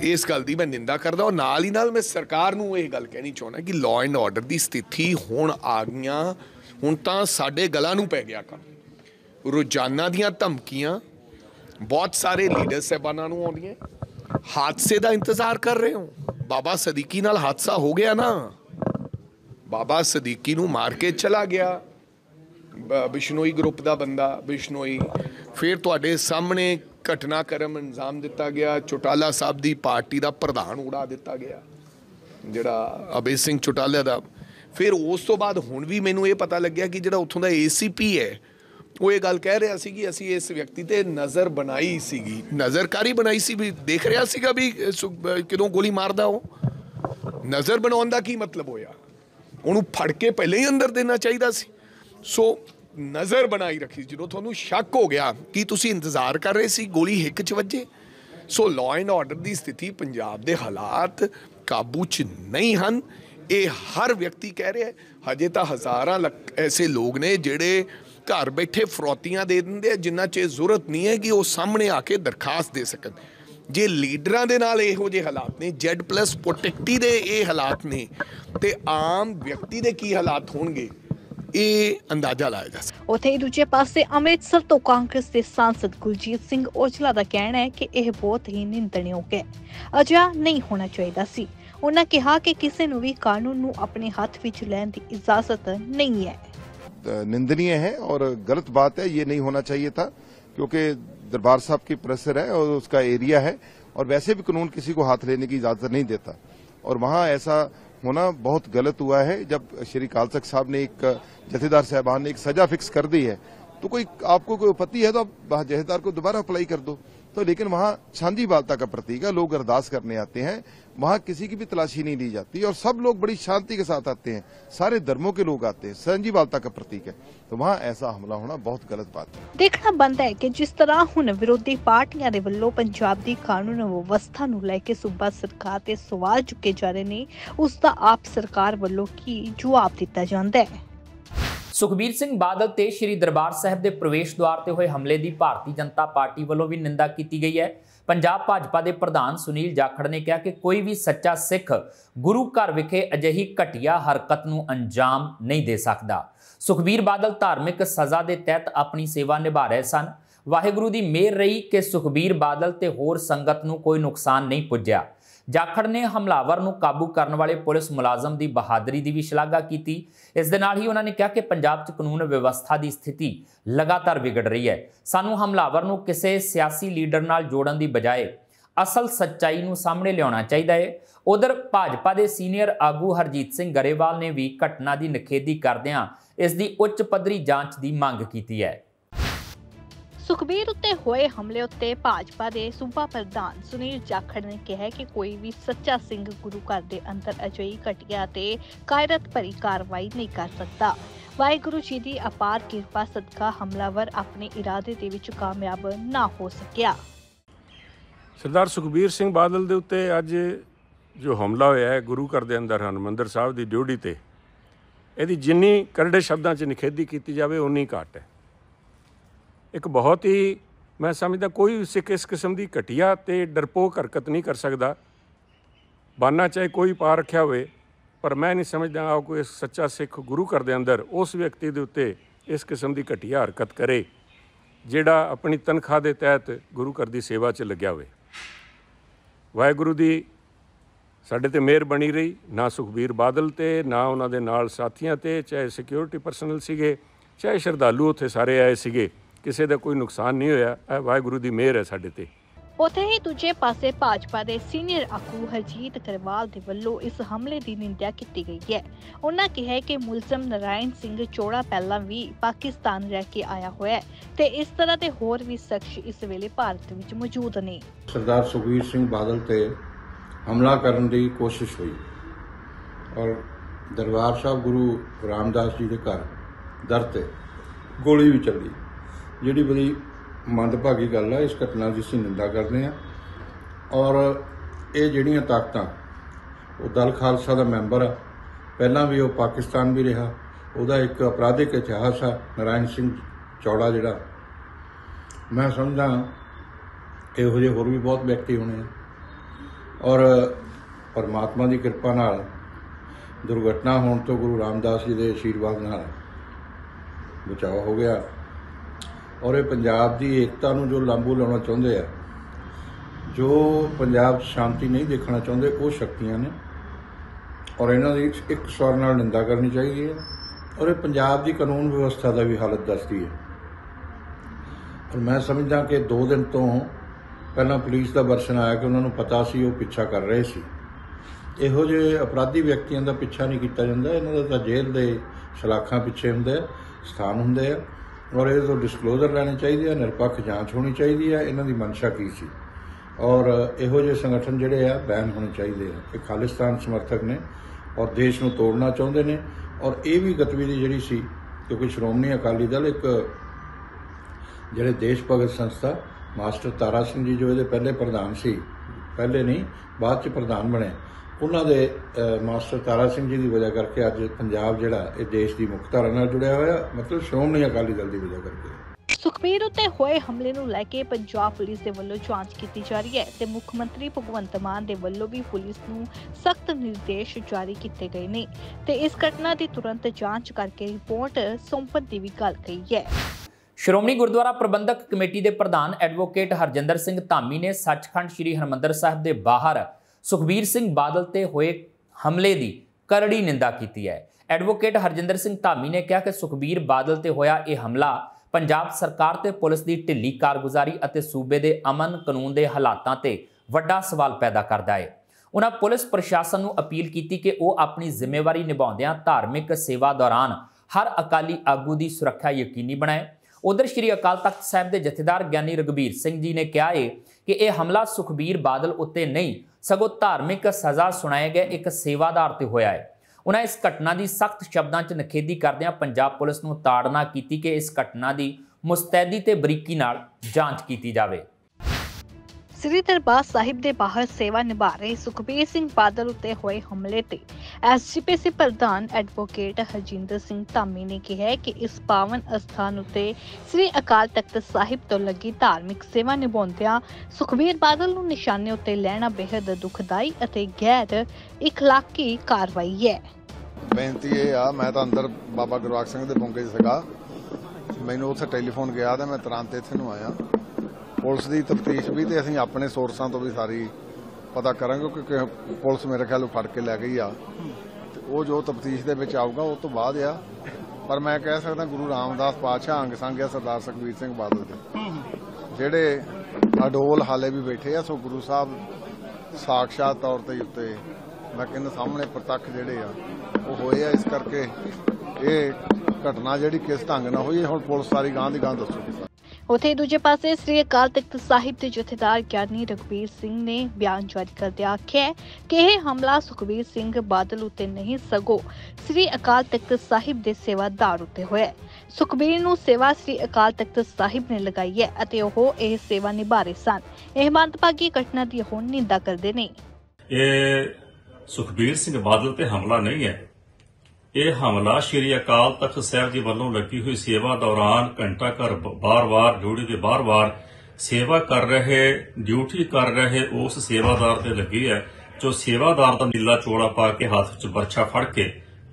ਇਸ ਗੱਲ ਦੀ ਮੈਂ ਨਿੰਦਾ ਕਰਦਾ ਔਰ ਨਾਲ ਹੀ ਨਾਲ ਮੈਂ ਸਰਕਾਰ ਨੂੰ ਇਹ ਗੱਲ ਕਹਿਣੀ ਚਾਹੁੰਦਾ ਕਿ ਲਾਅ ਐਂਡ ਆਰਡਰ ਦੀ ਸਥਿਤੀ ਹੁਣ ਆ ਗਈਆਂ, ਹੁਣ ਤਾਂ ਸਾਡੇ ਗਲਾਂ ਨੂੰ ਪੈ ਗਿਆ ਕੰਮ। ਰੋਜ਼ਾਨਾ ਦੀਆਂ ਧਮਕੀਆਂ ਬਹੁਤ ਸਾਰੇ ਲੀਡਰ ਸਾਹਿਬਾਨਾਂ ਨੂੰ ਆਉਂਦੀਆਂ ਹਾਦਸੇ ਦਾ ਇੰਤਜ਼ਾਰ ਕਰ ਰਹੇ ਹੋ ਬਾਬਾ ਸਦੀਕੀ ਨਾਲ ਹਾਦਸਾ ਹੋ ਗਿਆ ਨਾ ਬਾਬਾ ਸਦੀਕੀ ਨੂੰ ਮਾਰ ਕੇ ਚਲਾ ਗਿਆ ਬਿਸ਼ਨੋਈ ਗਰੁੱਪ ਦਾ ਬੰਦਾ ਬਿਸ਼ਨੋਈ ਫਿਰ ਤੁਹਾਡੇ ਸਾਹਮਣੇ ਘਟਨਾਕ੍ਰਮ ਅੰਜਾਮ ਦਿੱਤਾ ਗਿਆ ਚੋਟਾਲਾ ਸਾਹਿਬ ਦੀ ਪਾਰਟੀ ਦਾ ਪ੍ਰਧਾਨ ਉਡਾ ਦਿੱਤਾ ਗਿਆ ਜਿਹੜਾ ਅਬੇ ਸਿੰਘ ਚੋਟਾਲਾ ਦਾ ਫਿਰ ਉਸ ਤੋਂ ਬਾਅਦ ਹੁਣ ਵੀ ਮੈਨੂੰ ਇਹ ਪਤਾ ਲੱਗਿਆ ਕਿ ਜਿਹੜਾ ਉੱਥੋਂ ਦਾ ਏਸੀਪੀ ਹੈ ਉਹ ਇਹ ਗੱਲ ਕਹਿ ਰਿਹਾ ਸੀ ਕਿ ਅਸੀਂ ਇਸ ਵਿਅਕਤੀ ਤੇ ਨਜ਼ਰ ਬਣਾਈ ਸੀਗੀ। ਨਜ਼ਰਕਾਰੀ ਬਣਾਈ ਸੀ ਵੀ ਦੇਖ ਰਿਹਾ ਸੀਗਾ ਵੀ ਇਹ ਗੋਲੀ ਮਾਰਦਾ ਉਹ। ਨਜ਼ਰ ਬਣਾਉਣ ਦਾ ਕੀ ਮਤਲਬ ਹੋਇਆ? ਉਹਨੂੰ ਫੜ ਕੇ ਪਹਿਲੇ ਹੀ ਅੰਦਰ ਦੇਣਾ ਚਾਹੀਦਾ ਸੀ। ਸੋ, ਨਜ਼ਰ ਬਣਾਈ ਰੱਖੀ। ਜਦੋਂ ਤੁਹਾਨੂੰ ਸ਼ੱਕ ਹੋ ਗਿਆ ਕਿ ਤੁਸੀਂ ਇੰਤਜ਼ਾਰ ਕਰ ਰਹੇ ਸੀ ਗੋਲੀ ਹਿੱਕ 'ਚ ਵੱਜੇ, ਸੋ ਲਾਅ ਐਂਡ ਆਰਡਰ ਦੀ ਸਥਿਤੀ ਪੰਜਾਬ ਦੇ ਹਾਲਾਤ ਕਾਬੂ 'ਚ ਨਹੀਂ ਹਨ। ਇਹ ਹਰ ਵਿਅਕਤੀ ਕਹਿ ਰਿਹਾ ਹੈ। ਹਜੇ ਤਾਂ ਹਜ਼ਾਰਾਂ ਲੱਖ ਐਸੇ ਲੋਕ ਨੇ ਜਿਹੜੇ ਘਰ ਬੈਠੇ ਫਰੋਤੀਆਂ ਦੇ ਦਿੰਦੇ ਆ ਜਿੰਨਾ 'ਚ ਜ਼ਰੂਰਤ ਨਹੀਂ ਹੈ ਕਿ ਉਹ ਸਾਹਮਣੇ ਆ ਕੇ ਦਰਖਾਸਤ ਦੇ ਸਕਣ। ਜੇ ਲੀਡਰਾਂ ਦੇ ਨਾਲ ਇਹੋ ਜਿਹੇ ਹਾਲਾਤ ਨੇ, Z+ ਪ੍ਰੋਟੈਕਟੀ ਦੇ ਇਹ ਹਾਲਾਤ ਨੇ, ਤੇ ਆਮ ਵਿਅਕਤੀ ਦੇ ਕੀ ਹਾਲਾਤ ਹੋਣਗੇ, ਇਹ ਅੰਦਾਜ਼ਾ ਲਾਇਆ ਜਾ ਸਕਦਾ। ਉੱਥੇ ਹੀ ਦੂਜੇ ਪਾਸੇ ਅੰਮ੍ਰਿਤਸਰ ਤੋਂ ਕਾਂਗਰਸ ਦੇ ਸਾਂਸਦ ਕੁਲਜੀਤ ਸਿੰਘ ਔਜਲਾ ਦਾ ਕਹਿਣਾ ਹੈ ਕਿ ਇਹ ਬਹੁਤ ਹੀ ਨਿੰਦਣਯੋਗ ਹੈ। ਅਜਿਹਾ ਨਹੀਂ ਹੋਣਾ ਚਾਹੀਦਾ ਸੀ। ਉਹਨਾਂ ਕਿਹਾ ਕਿ ਕਿਸੇ ਨੂੰ ਵੀ ਕਾਨੂੰਨ ਨੂੰ ਆਪਣੇ ਹੱਥ ਵਿੱਚ ਲੈਣ ਦੀ ਇਜਾਜ਼ਤ ਨਹੀਂ ਹੈ। निंदनीय है और गलत बात है, ये नहीं होना चाहिए था, क्योंकि दरबार साहब की प्रेसर है और उसका एरिया है और वैसे भी कानून किसी को हाथ लेने की इजाज़त नहीं देता। और वहाँ ऐसा होना बहुत गलत हुआ है, जब श्री कालसक साहब ने एक जथेदार साहबान ने एक सजा फिक्स कर दी है तो कोई आपको कोई आपत्ति है तो आप जथेदार को दोबारा अप्लाई कर दो। तो लेकिन वहां शांति बालता का प्रतीक है लोग अरदास करने आते हैं वहां किसी की भी तलाशी नहीं ली जाती और सब लोग बड़ी शांति के साथ आते हैं सारे धर्मों के लोग आते हैं संजी बालता का प्रतीक है तो वहां ऐसा हमला होना बहुत गलत बात है ਦੇਖਣਾ ਬੰਦ ਹੈ ਕਿ ਜਿਸ ਤਰ੍ਹਾਂ ਹੁਣ ਵਿਰੋਧੀ ਪਾਰਟੀਆਂ ਦੇ ਵੱਲੋਂ ਪੰਜਾਬ ਦੀ ਕਾਨੂੰਨ ਵਿਵਸਥਾ ਨੂੰ ਲੈ ਕੇ ਸੂਬਾ ਸਰਕਾਰ ਤੇ ਸਵਾਲ ਚੁੱਕੇ ਜਾ ਰਹੇ ਨੇ ਉਸ ਦਾ ਆਪ ਸਰਕਾਰ ਵੱਲੋਂ ਕੀ ਜਵਾਬ ਦਿੱਤਾ ਜਾਂਦਾ ਹੈ ਸੁਖਬੀਰ ਸਿੰਘ ਬਾਦਲ ਤੇ ਸ੍ਰੀ ਦਰਬਾਰ ਸਾਹਿਬ ਦੇ ਪ੍ਰਵੇਸ਼ ਦੁਆਰ ਤੇ ਹੋਏ ਹਮਲੇ ਦੀ ਭਾਰਤੀ ਜਨਤਾ ਪਾਰਟੀ ਵੱਲੋਂ ਵੀ ਨਿੰਦਾ ਕੀਤੀ ਗਈ ਹੈ। ਪੰਜਾਬ ਭਾਜਪਾ ਦੇ ਪ੍ਰਧਾਨ ਸੁਨੀਲ ਜਾਖੜ ਨੇ ਕਿਹਾ ਕਿ ਕੋਈ ਵੀ ਸੱਚਾ ਸਿੱਖ ਗੁਰੂ ਘਰ ਵਿਖੇ ਅਜਿਹੀ ਘਟੀਆ ਹਰਕਤ ਨੂੰ ਅੰਜਾਮ ਨਹੀਂ ਦੇ ਸਕਦਾ। ਸੁਖਬੀਰ ਬਾਦਲ ਧਾਰਮਿਕ ਸਜ਼ਾ ਦੇ ਤਹਿਤ ਆਪਣੀ ਸੇਵਾ ਨਿਭਾ ਰਹੇ ਸਨ। ਵਾਹਿਗੁਰੂ ਦੀ ਮਿਹਰ ਰਹੀ ਕਿ ਸੁਖਬੀਰ ਬਾਦਲ ਤੇ ਹੋਰ ਸੰਗਤ ਨੂੰ ਕੋਈ ਨੁਕਸਾਨ ਨਹੀਂ ਪੁੱਜਿਆ। ਜਾਖੜ ਨੇ ਹਮਲਾਵਰ ਨੂੰ ਕਾਬੂ ਕਰਨ ਵਾਲੇ ਪੁਲਿਸ ਮੁਲਾਜ਼ਮ ਦੀ ਬਹਾਦਰੀ ਦੀ ਵੀ ਸ਼ਲਾਘਾ ਕੀਤੀ। ਇਸ ਦੇ ਨਾਲ ਹੀ ਉਹਨਾਂ ਨੇ ਕਿਹਾ ਕਿ ਪੰਜਾਬ 'ਚ ਕਾਨੂੰਨ ਵਿਵਸਥਾ ਦੀ ਸਥਿਤੀ ਲਗਾਤਾਰ ਵਿਗੜ ਰਹੀ ਹੈ। ਸਾਨੂੰ ਹਮਲਾਵਰ ਨੂੰ ਕਿਸੇ ਸਿਆਸੀ ਲੀਡਰ ਨਾਲ ਜੋੜਨ ਦੀ ਬਜਾਏ ਅਸਲ ਸੱਚਾਈ ਨੂੰ ਸਾਹਮਣੇ ਲਿਆਉਣਾ ਚਾਹੀਦਾ ਹੈ। ਉਧਰ ਭਾਜਪਾ ਦੇ ਸੀਨੀਅਰ ਆਗੂ ਹਰਜੀਤ ਸਿੰਘ ਗਰੇਵਾਲ ਨੇ ਵੀ ਘਟਨਾ ਦੀ ਨਿਖੇਧੀ ਕਰਦਿਆਂ ਇਸ ਦੀ ਉੱਚ ਪੱਧਰੀ ਜਾਂਚ ਦੀ ਮੰਗ ਕੀਤੀ ਹੈ। ਸੁਖਬੀਰ ਉੱਤੇ ਹੋਏ ਹਮਲੇ ਉੱਤੇ ਭਾਜਪਾ ਦੇ ਸੂਬਾ ਪ੍ਰਧਾਨ ਸੁਨੀਲ ਜਾਖੜ ਨੇ ਕਿਹਾ ਕਿ ਕੋਈ ਵੀ ਸੱਚਾ ਸਿੰਘ ਗੁਰੂ ਘਰ ਦੇ ਅੰਦਰ ਅਜਿਹੀ ਘਟੀਆ ਤੇ ਕਾਇਰਤ ਭਰੀ ਕਾਰਵਾਈ ਨਹੀਂ ਕਰ ਸਕਦਾ। ਵਾਹਿਗੁਰੂ ਜੀ ਦੀ ਅਪਾਰ ਕਿਰਪਾ ਸਦਕਾ ਹਮਲਾਵਰ ਆਪਣੇ ਇਰਾਦੇ ਦੇ ਵਿੱਚ ਕਾਮਯਾਬ ਨਾ ਹੋ ਸਕਿਆ। ਸਰਦਾਰ ਸੁਖਬੀਰ ਸਿੰਘ ਬਾਦਲ ਦੇ ਉੱਤੇ ਅੱਜ ਜੋ ਹਮਲਾ ਹੋਇਆ ਹੈ, ਗੁਰੂ ਘਰ ਦੇ ਅੰਦਰ ਹਰਮੰਦਰ ਸਾਹਿਬ ਦੀ ਡਿਊਟੀ ਤੇ, ਇਹਦੀ ਜਿੰਨੀ ਕਰੜੇ ਸ਼ਬਦਾਂ 'ਚ ਨਿਖੇਧੀ ਕੀਤੀ ਜਾਵੇ ਉਨੀ ਘੱਟ ਹੈ। ਇੱਕ ਬਹੁਤ ਹੀ ਮੈਂ ਸਮਝਦਾ ਕੋਈ ਸਿੱਖ ਇਸ ਕਿਸਮ ਦੀ ਘਟੀਆ ਤੇ ਡਰਪੋਕ ਹਰਕਤ ਨਹੀਂ ਕਰ ਸਕਦਾ। ਬਾਨਾ ਚਾਹੇ ਕੋਈ ਪਾ ਰੱਖਿਆ ਹੋਵੇ, ਪਰ ਮੈਂ ਨਹੀਂ ਸਮਝਦਾ ਆ ਕੋਈ ਸੱਚਾ ਸਿੱਖ ਗੁਰੂ ਘਰ ਦੇ ਅੰਦਰ ਉਸ ਵਿਅਕਤੀ ਦੇ ਉੱਤੇ ਇਸ ਕਿਸਮ ਦੀ ਘਟੀਆ ਹਰਕਤ ਕਰੇ, ਜਿਹੜਾ ਆਪਣੀ ਤਨਖਾਹ ਦੇ ਤਹਿਤ ਗੁਰੂ ਘਰ ਦੀ ਸੇਵਾ 'ਚ ਲੱਗਿਆ ਹੋਵੇ। ਵਾਹਿਗੁਰੂ ਦੀ ਸਾਡੇ ਤੇ ਮਿਹਰ ਬਣੀ ਰਹੀ, ਨਾ ਸੁਖਬੀਰ ਬਾਦਲ ਤੇ, ਨਾ ਉਹਨਾਂ ਦੇ ਨਾਲ ਸਾਥੀਆਂ ਤੇ, ਚਾਹੇ ਸਿਕਿਉਰਿਟੀ ਪਰਸਨਲ ਸੀਗੇ, ਚਾਹੇ ਸ਼ਰਧਾਲੂ ਉੱਥੇ ਸਾਰੇ ਆਏ ਸੀਗੇ। ਕਿਸੇ ਦਾ ਕੋਈ ਨੁਕਸਾਨ ਨਹੀਂ ਹੋਇਆ ਇਹ ਵਾਹਿਗੁਰੂ ਦੀ ਮਿਹਰ ਹੈ ਸਾਡੇ ਤੇ। ਉਥੇ ਹੀ ਦੂਜੇ ਪਾਸੇ ਭਾਜਪਾ ਦੇ ਸੀਨੀਅਰ ਆਗੂ ਹਰਜੀਤ ਕਰਵਾਲ ਦੇ ਵੱਲੋਂ ਇਸ ਹਮਲੇ ਦੀ ਨਿੰਦਿਆ ਕੀਤੀ ਗਈ ਹੈ। ਉਹਨਾਂ ਕਿਹਾ ਕਿ ਮੁਲਜ਼ਮ ਨਰਾਇਣ ਸਿੰਘ ਚੋੜਾ ਪਹਿਲਾਂ ਵੀ ਪਾਕਿਸਤਾਨ ਰਹਿ ਕੇ ਆਇਆ ਹੋਇਆ ਹੈ ਤੇ ਇਸ ਤਰ੍ਹਾਂ ਦੇ ਹੋਰ ਵੀ ਸ਼ਖਸ ਇਸ ਵੇਲੇ ਭਾਰਤ ਵਿੱਚ ਮੌਜੂਦ ਨੇ। ਸਰਦਾਰ ਸੁਖਬੀਰ ਸਿੰਘ ਬਾਦਲ ਤੇ ਹਮਲਾ ਕਰਨ ਦੀ ਕੋਸ਼ਿਸ਼ ਹੋਈ ਔਰ ਦਰਬਾਰ ਸਾਹਿਬ ਗੁਰੂ ਰਾਮਦਾਸ ਜੀ ਦੇ ਘਰ ਦਰ ਤੇ ਗੋਲੀ ਵੀ ਚੱਲੀ। ਜਿਹੜੀ ਬੜੀ ਮੰਦਭਾਗੀ ਗੱਲ ਹੈ ਇਸ ਘਟਨਾ ਦੀ ਅਸੀਂ ਨਿੰਦਾ ਕਰਦੇ ਹਾਂ। ਔਰ ਇਹ ਜਿਹੜੀਆਂ ਤਾਕਤਾਂ, ਉਹ ਦਲ ਖਾਲਸਾ ਦਾ ਮੈਂਬਰ ਆ। ਪਹਿਲਾਂ ਵੀ ਉਹ ਪਾਕਿਸਤਾਨ ਵੀ ਰਿਹਾ। ਉਹਦਾ ਇੱਕ ਅਪਰਾਧਿਕ ਇਤਿਹਾਸ ਆ, ਨਰਾਇਣ ਸਿੰਘ ਚੌੜਾ ਜਿਹੜਾ। ਮੈਂ ਸਮਝਦਾ ਇਹੋ ਜਿਹੇ ਹੋਰ ਵੀ ਬਹੁਤ ਵਿਅਕਤੀ ਹੋਣੇ ਆ। ਔਰ ਪਰਮਾਤਮਾ ਦੀ ਕਿਰਪਾ ਨਾਲ ਦੁਰਘਟਨਾ ਹੋਣ ਤੋਂ ਗੁਰੂ ਰਾਮਦਾਸ ਜੀ ਦੇ ਆਸ਼ੀਰਵਾਦ ਨਾਲ ਬਚਾਅ ਹੋ ਗਿਆ। ਔਰ ਇਹ ਪੰਜਾਬ ਦੀ ਏਕਤਾ ਨੂੰ ਜੋ ਲਾਂਬੂ ਲਾਉਣਾ ਚਾਹੁੰਦੇ ਆ, ਜੋ ਪੰਜਾਬ 'ਚ ਸ਼ਾਂਤੀ ਨਹੀਂ ਦੇਖਣਾ ਚਾਹੁੰਦੇ, ਉਹ ਸ਼ਕਤੀਆਂ ਨੇ। ਔਰ ਇਹਨਾਂ ਦੀ ਇੱਕ ਸਵਰ ਨਾਲ ਨਿੰਦਾ ਕਰਨੀ ਚਾਹੀਦੀ ਹੈ। ਔਰ ਇਹ ਪੰਜਾਬ ਦੀ ਕਾਨੂੰਨ ਵਿਵਸਥਾ ਦਾ ਵੀ ਹਾਲਤ ਦੱਸਦੀ ਹੈ। ਔਰ ਮੈਂ ਸਮਝਦਾ ਕਿ 2 ਦਿਨ ਤੋਂ ਪਹਿਲਾਂ ਪੁਲਿਸ ਦਾ ਵਰਸ਼ਨ ਆਇਆ ਕਿ ਉਹਨਾਂ ਨੂੰ ਪਤਾ ਸੀ, ਉਹ ਪਿੱਛਾ ਕਰ ਰਹੇ ਸੀ। ਇਹੋ ਜਿਹੇ ਅਪਰਾਧੀ ਵਿਅਕਤੀਆਂ ਦਾ ਪਿੱਛਾ ਨਹੀਂ ਕੀਤਾ ਜਾਂਦਾ। ਇਹਨਾਂ ਦਾ ਤਾਂ ਜੇਲ੍ਹ ਦੇ ਸ਼ਲਾਖਾਂ ਪਿੱਛੇ ਹੁੰਦੇ ਸਥਾਨ ਹੁੰਦੇ ਆ। ਔਰ ਇਹ ਤੋਂ ਡਿਸਕਲੋਜ਼ਰ ਲੈਣੇ ਚਾਹੀਦੇ ਆ ਨਿਰਪੱਖ ਜਾਂਚ ਹੋਣੀ ਚਾਹੀਦੀ ਆ ਇਹਨਾਂ ਦੀ ਮਨਸ਼ਾ ਕੀ ਸੀ? ਔਰ ਇਹੋ ਜਿਹੇ ਸੰਗਠਨ ਜਿਹੜੇ ਆ, ਬੈਨ ਹੋਣੇ ਚਾਹੀਦੇ ਆ ਇਹ ਖਾਲਿਸਤਾਨ ਸਮਰਥਕ ਨੇ ਔਰ ਦੇਸ਼ ਨੂੰ ਤੋੜਨਾ ਚਾਹੁੰਦੇ ਨੇ। ਔਰ ਇਹ ਵੀ ਗਤੀਵਿਧੀ ਜਿਹੜੀ ਸੀ, ਕਿਉਂਕਿ ਸ਼੍ਰੋਮਣੀ ਅਕਾਲੀ ਦਲ ਇੱਕ ਜਿਹੜੇ ਦੇਸ਼ ਭਗਤ ਸੰਸਥਾ, ਮਾਸਟਰ ਤਾਰਾ ਸਿੰਘ ਜੀ ਜੋ ਇਹਦੇ ਪਹਿਲੇ ਪ੍ਰਧਾਨ ਸੀ, ਪਹਿਲੇ ਨਹੀਂ, ਬਾਅਦ ਚ ਪ੍ਰਧਾਨ ਬਣੇ। ਉਹਨਾਂ ਦੇ ਮਾਸਟਰ ਤਾਰਾ ਸਿੰਘ ਜੀ ਦੀ ਵਜ੍ਹਾ ਕਰਕੇ ਅੱਜ ਪੰਜਾਬ ਜਿਹੜਾ ਇਹ ਦੇਸ਼ ਦੀ ਮੁੱਖ ਧਾਰਾ ਨਾਲ ਜੁੜਿਆ ਹੋਇਆ। ਮਤਲਬ ਸ਼੍ਰੋਮਣੀ ਅਕਾਲੀ ਦਲ ਦੀ ਵਜ੍ਹਾ ਕਰਕੇ। ਸੁਖਬੀਰ ਉੱਤੇ ਹੋਏ ਹਮਲੇ ਨੂੰ ਲੈ ਕੇ ਪੰਜਾਬ ਪੁਲਿਸ ਦੇ ਵੱਲੋਂ ਜਾਂਚ ਕੀਤੀ ਜਾ ਰਹੀ ਹੈ ਤੇ ਮੁੱਖ ਮੰਤਰੀ ਭਗਵੰਤ ਮਾਨ ਦੇ ਵੱਲੋਂ ਵੀ ਪੁਲਿਸ ਨੂੰ ਸਖਤ ਨਿਰਦੇਸ਼ ਜਾਰੀ ਕੀਤੇ ਗਏ ਨੇ ਤੇ ਇਸ ਘਟਨਾ ਦੀ ਤੁਰੰਤ ਜਾਂਚ ਕਰਕੇ ਰਿਪੋਰਟ ਸੌਂਪਣ ਦੀ ਵੀ ਗੱਲ ਕਹੀ ਹੈ। ਸ਼੍ਰੋਮਣੀ ਗੁਰਦੁਆਰਾ ਪ੍ਰਬੰਧਕ ਕਮੇਟੀ ਦੇ ਪ੍ਰਧਾਨ ਐਡਵੋਕੇਟ ਹਰਜਿੰਦਰ ਸਿੰਘ ਧਾਮੀ ਨੇ ਸੱਚਖੰਡ ਸ੍ਰੀ ਹਰਮੰਦਰ ਸਾਹਿਬ ਦੇ ਬਾਹਰ ਸੁਖਬੀਰ ਸਿੰਘ ਬਾਦਲ ਤੇ ਹੋਏ ਹਮਲੇ ਦੀ ਕਰੜੀ ਨਿੰਦਾ ਕੀਤੀ ਹੈ। ਐਡਵੋਕੇਟ ਹਰਜਿੰਦਰ ਸਿੰਘ ਧਾਮੀ ਨੇ ਕਿਹਾ ਕਿ ਸੁਖਬੀਰ ਬਾਦਲ ਤੇ ਹੋਇਆ ਇਹ ਹਮਲਾ ਪੰਜਾਬ ਸਰਕਾਰ ਤੇ ਪੁਲਿਸ ਦੀ ਢਿੱਲੀ ਕਾਰਗੁਜ਼ਾਰੀ ਅਤੇ ਸੂਬੇ ਦੇ ਅਮਨ ਕਾਨੂੰਨ ਦੇ ਹਾਲਾਤਾਂ ਤੇ ਵੱਡਾ ਸਵਾਲ ਪੈਦਾ ਕਰਦਾ ਹੈ। ਉਹਨਾਂ ਪੁਲਿਸ ਪ੍ਰਸ਼ਾਸਨ ਨੂੰ ਅਪੀਲ ਕੀਤੀ ਕਿ ਉਹ ਆਪਣੀ ਜ਼ਿੰਮੇਵਾਰੀ ਨਿਭਾਉਂਦਿਆਂ ਧਾਰਮਿਕ ਸੇਵਾ ਦੌਰਾਨ ਹਰ ਅਕਾਲੀ ਆਗੂ ਦੀ ਸੁਰੱਖਿਆ ਯਕੀਨੀ ਬਣਾਏ। ਉਧਰ ਸ਼੍ਰੀ ਅਕਾਲ ਤਖਤ ਸਾਹਿਬ ਦੇ ਜਥੇਦਾਰ ਗਿਆਨੀ ਰਗਵੀਰ ਸਿੰਘ ਜੀ ਨੇ ਕਿਹਾ ਹੈ ਕਿ ਇਹ ਹਮਲਾ ਸੁਖਬੀਰ ਬਾਦਲ ਉੱਤੇ ਨਹੀਂ ਸਗੋਂ ਧਾਰਮਿਕ ਸਜ਼ਾ ਸੁਣਾਏ ਗਏ, ਇੱਕ ਸੇਵਾਦਾਰ ਤੇ ਹੋਇਆ ਹੈ। ਉਹਨਾਂ ਇਸ ਘਟਨਾ ਦੀ ਸਖਤ ਸ਼ਬਦਾਂ 'ਚ ਨਖੇਦੀ ਕਰਦਿਆਂ ਪੰਜਾਬ ਪੁਲਿਸ ਨੂੰ ਤਾੜਨਾ ਕੀਤੀ ਕਿ ਇਸ ਘਟਨਾ ਦੀ ਮੁਸਤੈਦੀ ਤੇ ਬਰੀਕੀ ਨਾਲ ਜਾਂਚ ਕੀਤੀ ਜਾਵੇ। ਸ੍ਰੀ ਦਰਬਾਰ ਸਾਹਿਬ ਦੇ ਬਾਹਰ ਸੇਵਾ ਨਿਭਾ ਰਹੇ ਸੁਖਬੀਰ ਸਿੰਘ ਬਾਦਲ ਉੱਤੇ ਹੋਏ ਹਮਲੇ ਤੇ ਐਸਜੀਪੀਸੀ ਪ੍ਰਧਾਨ ਐਡਵੋਕੇਟ ਹਰਜਿੰਦਰ ਸਿੰਘ ਧਾਮੀ ਨੇ ਕਿਹਾ ਕਿ ਇਸ ਪਾਵਨ ਅਸਥਾਨ ਉੱਤੇ ਸ੍ਰੀ ਅਕਾਲ ਤਖਤ ਸਾਹਿਬ ਤੋਂ ਲੱਗੀ ਧਾਰਮਿਕ ਸੇਵਾ ਨਿਭਾਉਂਦਿਆਂ ਸੁਖਬੀਰ ਬਾਦਲ ਨੂੰ ਨਿਸ਼ਾਨੇ ਉੱਤੇ ਲੈਣਾ ਬੇहद ਦੁਖਦਾਈ ਅਤੇ ਗੈਰ ਇਖਲਾਕੀ ਕਾਰਵਾਈ ਹੈ। ਬੇਨਤੀ ਇਹ ਆ, ਮੈਂ ਤਾਂ ਅੰਦਰ ਬਾਬਾ ਗੁਰਵਾਕ ਸਿੰਘ ਦੇ ਬੁੰਗੇ 'ਚ ਸੀਗਾ। ਮੈਨੂੰ ਉੱਥੇ ਟੈਲੀਫੋਨ ਗਿਆ ਤੇ ਮੈਂ ਤੁਰੰਤ ਇੱਥੇ ਨੂੰ ਆਇਆ। ਪੁਲਿਸ ਦੀ ਤਫਤੀਸ਼ ਵੀ ਤੇ ਅਸੀਂ ਆਪਣੇ ਸੋਰਸਾਂ ਤੋਂ ਵੀ ਸਾਰੀ ਪਤਾ ਕਰਾਂਗੇ ਕਿਉਂਕਿ ਪੁਲਿਸ ਮੇਰੇ ਖਿਆਲ ਫੜ ਕੇ ਲੈ ਗਈ ਆ। ਤੇ ਉਹ ਜੋ ਤਫਤੀਸ਼ ਦੇ ਵਿੱਚ ਆਊਗਾ, ਉਹ ਤੋਂ ਬਾਅਦ ਆ। ਪਰ ਮੈਂ ਕਹਿ ਸਕਦਾ ਗੁਰੂ ਰਾਮਦਾਸ ਪਾਤਸ਼ਾਹ ਅੰਗ ਸੰਗ ਸਰਦਾਰ ਸੁਖਬੀਰ ਸਿੰਘ ਬਾਦਲ ਦੇ। ਜਿਹੜੇ ਅਡੋਲ ਹਾਲੇ ਵੀ ਬੈਠੇ ਆ, ਸੋ ਗੁਰੂ ਸਾਹਿਬ ਸਾਖਸ਼ਾਤ ਤੌਰ ਤੇ ਉੱਤੇ ਮੈਂ ਕਹਿੰਦਾ ਸਾਹਮਣੇ ਪ੍ਰਤੱਖ ਜਿਹੜੇ ਆ, ਉਹ ਹੋਏ ਆ। ਇਸ ਕਰਕੇ ਇਹ ਘਟਨਾ ਜਿਹੜੀ ਕਿਸ ਢੰਗ ਨਾਲ ਹੋਈ ਹੁਣ ਪੁਲਿਸ ਸਾਰੀ ਗਾਂ ਦੀ ਗਾਂ ਦੱਸੂਗੀ ਉਥੇ ਦੂਜੇ ਪਾਸੇ ਸ੍ਰੀ ਅਕਾਲ ਤਖਤ ਸਾਹਿਬ ਦੇ ਜਥੇਦਾਰ ਗਿਆਨੀ ਰਘਬੀਰ ਸਿੰਘ ਨੇ ਬਿਆਨ ਜਾਰੀ ਕਰਦੇ ਆਖਿਆ ਕਿ ਇਹ ਹਮਲਾ ਸੁਖਬੀਰ ਸਿੰਘ ਬਾਦਲ ਉੱਤੇ ਨਹੀਂ, ਸਗੋ ਸ੍ਰੀ ਅਕਾਲ ਤਖਤ ਸਾਹਿਬ ਦੇ ਸੇਵਾਦਾਰ ਉਤੇ ਹੋਇਆ ਸੁਖਬੀਰ ਨੂੰ ਸੇਵਾ ਸ੍ਰੀ ਅਕਾਲ ਤਖਤ ਸਾਹਿਬ ਨੇ ਲਗਾਈ ਹੈ ਅਤੇ ਉਹ ਇਹ ਸੇਵਾ ਨਿਭਾ ਰਹੇ ਸਨ। ਇਹ ਮੰਦਭਾਗੀ ਘਟਨਾ ਦੀ ਹੁਣ ਨਿੰਦਾ ਕਰਦੇ ਨੇ। ਇਹ ਸੁਖਬੀਰ ਸਿੰਘ ਬਾਦਲ ਤੇ ਹਮਲਾ ਨਹੀਂ ਹੈ। ਇਹ ਹਮਲਾ ਸ਼੍ਰੀ ਅਕਾਲ ਤਖਤ ਸਾਹਿਬ ਜੀ ਵੱਲੋਂ ਲੱਗੀ ਹੋਈ ਸੇਵਾ ਦੌਰਾਨ ਘੰਟਾ ਘਰ ਬਾਰ-ਬਾਰ, ਡਿਊਟੀ ਦੇ ਬਾਰ-ਬਾਰ ਸੇਵਾ ਕਰ ਰਹੇ, ਡਿਊਟੀ ਕਰ ਰਹੇ ਉਸ ਸੇਵਾਦਾਰ ਤੇ ਲੱਗੀ ਹੈ, ਜੋ ਸੇਵਾਦਾਰ ਦਾ ਨੀਲਾ ਚੋੜਾ ਪਾ ਕੇ ਹੱਥ ਵਿੱਚ ਬਰਛਾ ਫੜ ਕੇ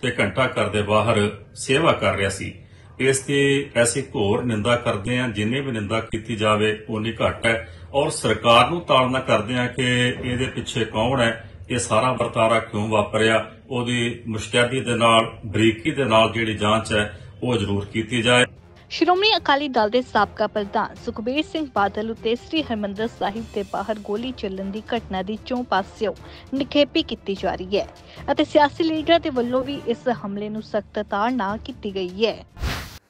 ਤੇ ਘੰਟਾ ਘਰ ਦੇ ਬਾਹਰ ਸੇਵਾ ਕਰ ਰਿਹਾ ਸੀ। ਇਸ ਦੀ ਐਸੀ ਘੋਰ ਨਿੰਦਾ ਕਰਦੇ ਆ ਜਿੰਨੇ ਵੀ ਨਿੰਦਾ ਕੀਤੀ ਜਾਵੇ ਉਨੀ ਘੱਟ ਹੈ ਔਰ ਸਰਕਾਰ ਨੂੰ ਤਾੜਨਾ ਕਰਦੇ ਆ ਕਿ ਇਹਦੇ ਪਿੱਛੇ ਕੌਣ ਹੈ, ਇਹ ਸਾਰਾ ਵਰਤਾਰਾ ਕਿਉਂ ਵਾਪਰਿਆ ਉਹਦੀ ਮੁਸ਼ਤੈਦੀ ਦੇ ਨਾਲ ਬਰੀਕੀ ਦੇ ਨਾਲ ਜਿਹੜੀ ਜਾਂਚ ਹੈ ਉਹ ਜ਼ਰੂਰ ਕੀਤੀ ਜਾਏ। ਸ਼੍ਰੋਮਣੀ ਅਕਾਲੀ ਦਲ ਦੇ ਸਾਬਕਾ ਪ੍ਰਧਾਨ ਸੁਖਬੀਰ ਸਿੰਘ ਬਾਦਲ ਉਤੇ ਸ੍ਰੀ ਹਰਮੰਦਰ ਸਾਹਿਬ ਦੇ ਬਾਹਰ ਗੋਲੀ ਚੱਲਣ ਦੀ ਘਟਨਾ ਦੀ ਚੋਂ ਪਾਸਿਓਂ ਨਿਖੇਪੀ ਕੀਤੀ ਜਾ ਰਹੀ ਹੈ ਅਤੇ ਸਿਆਸੀ ਲੀਡਰਾਂ ਦੇ ਵੱਲੋਂ ਵੀ ਇਸ ਹਮਲੇ ਨੂੰ ਸਖਤ ਤਾੜਨਾ ਕੀਤੀ ਗਈ ਹੈ।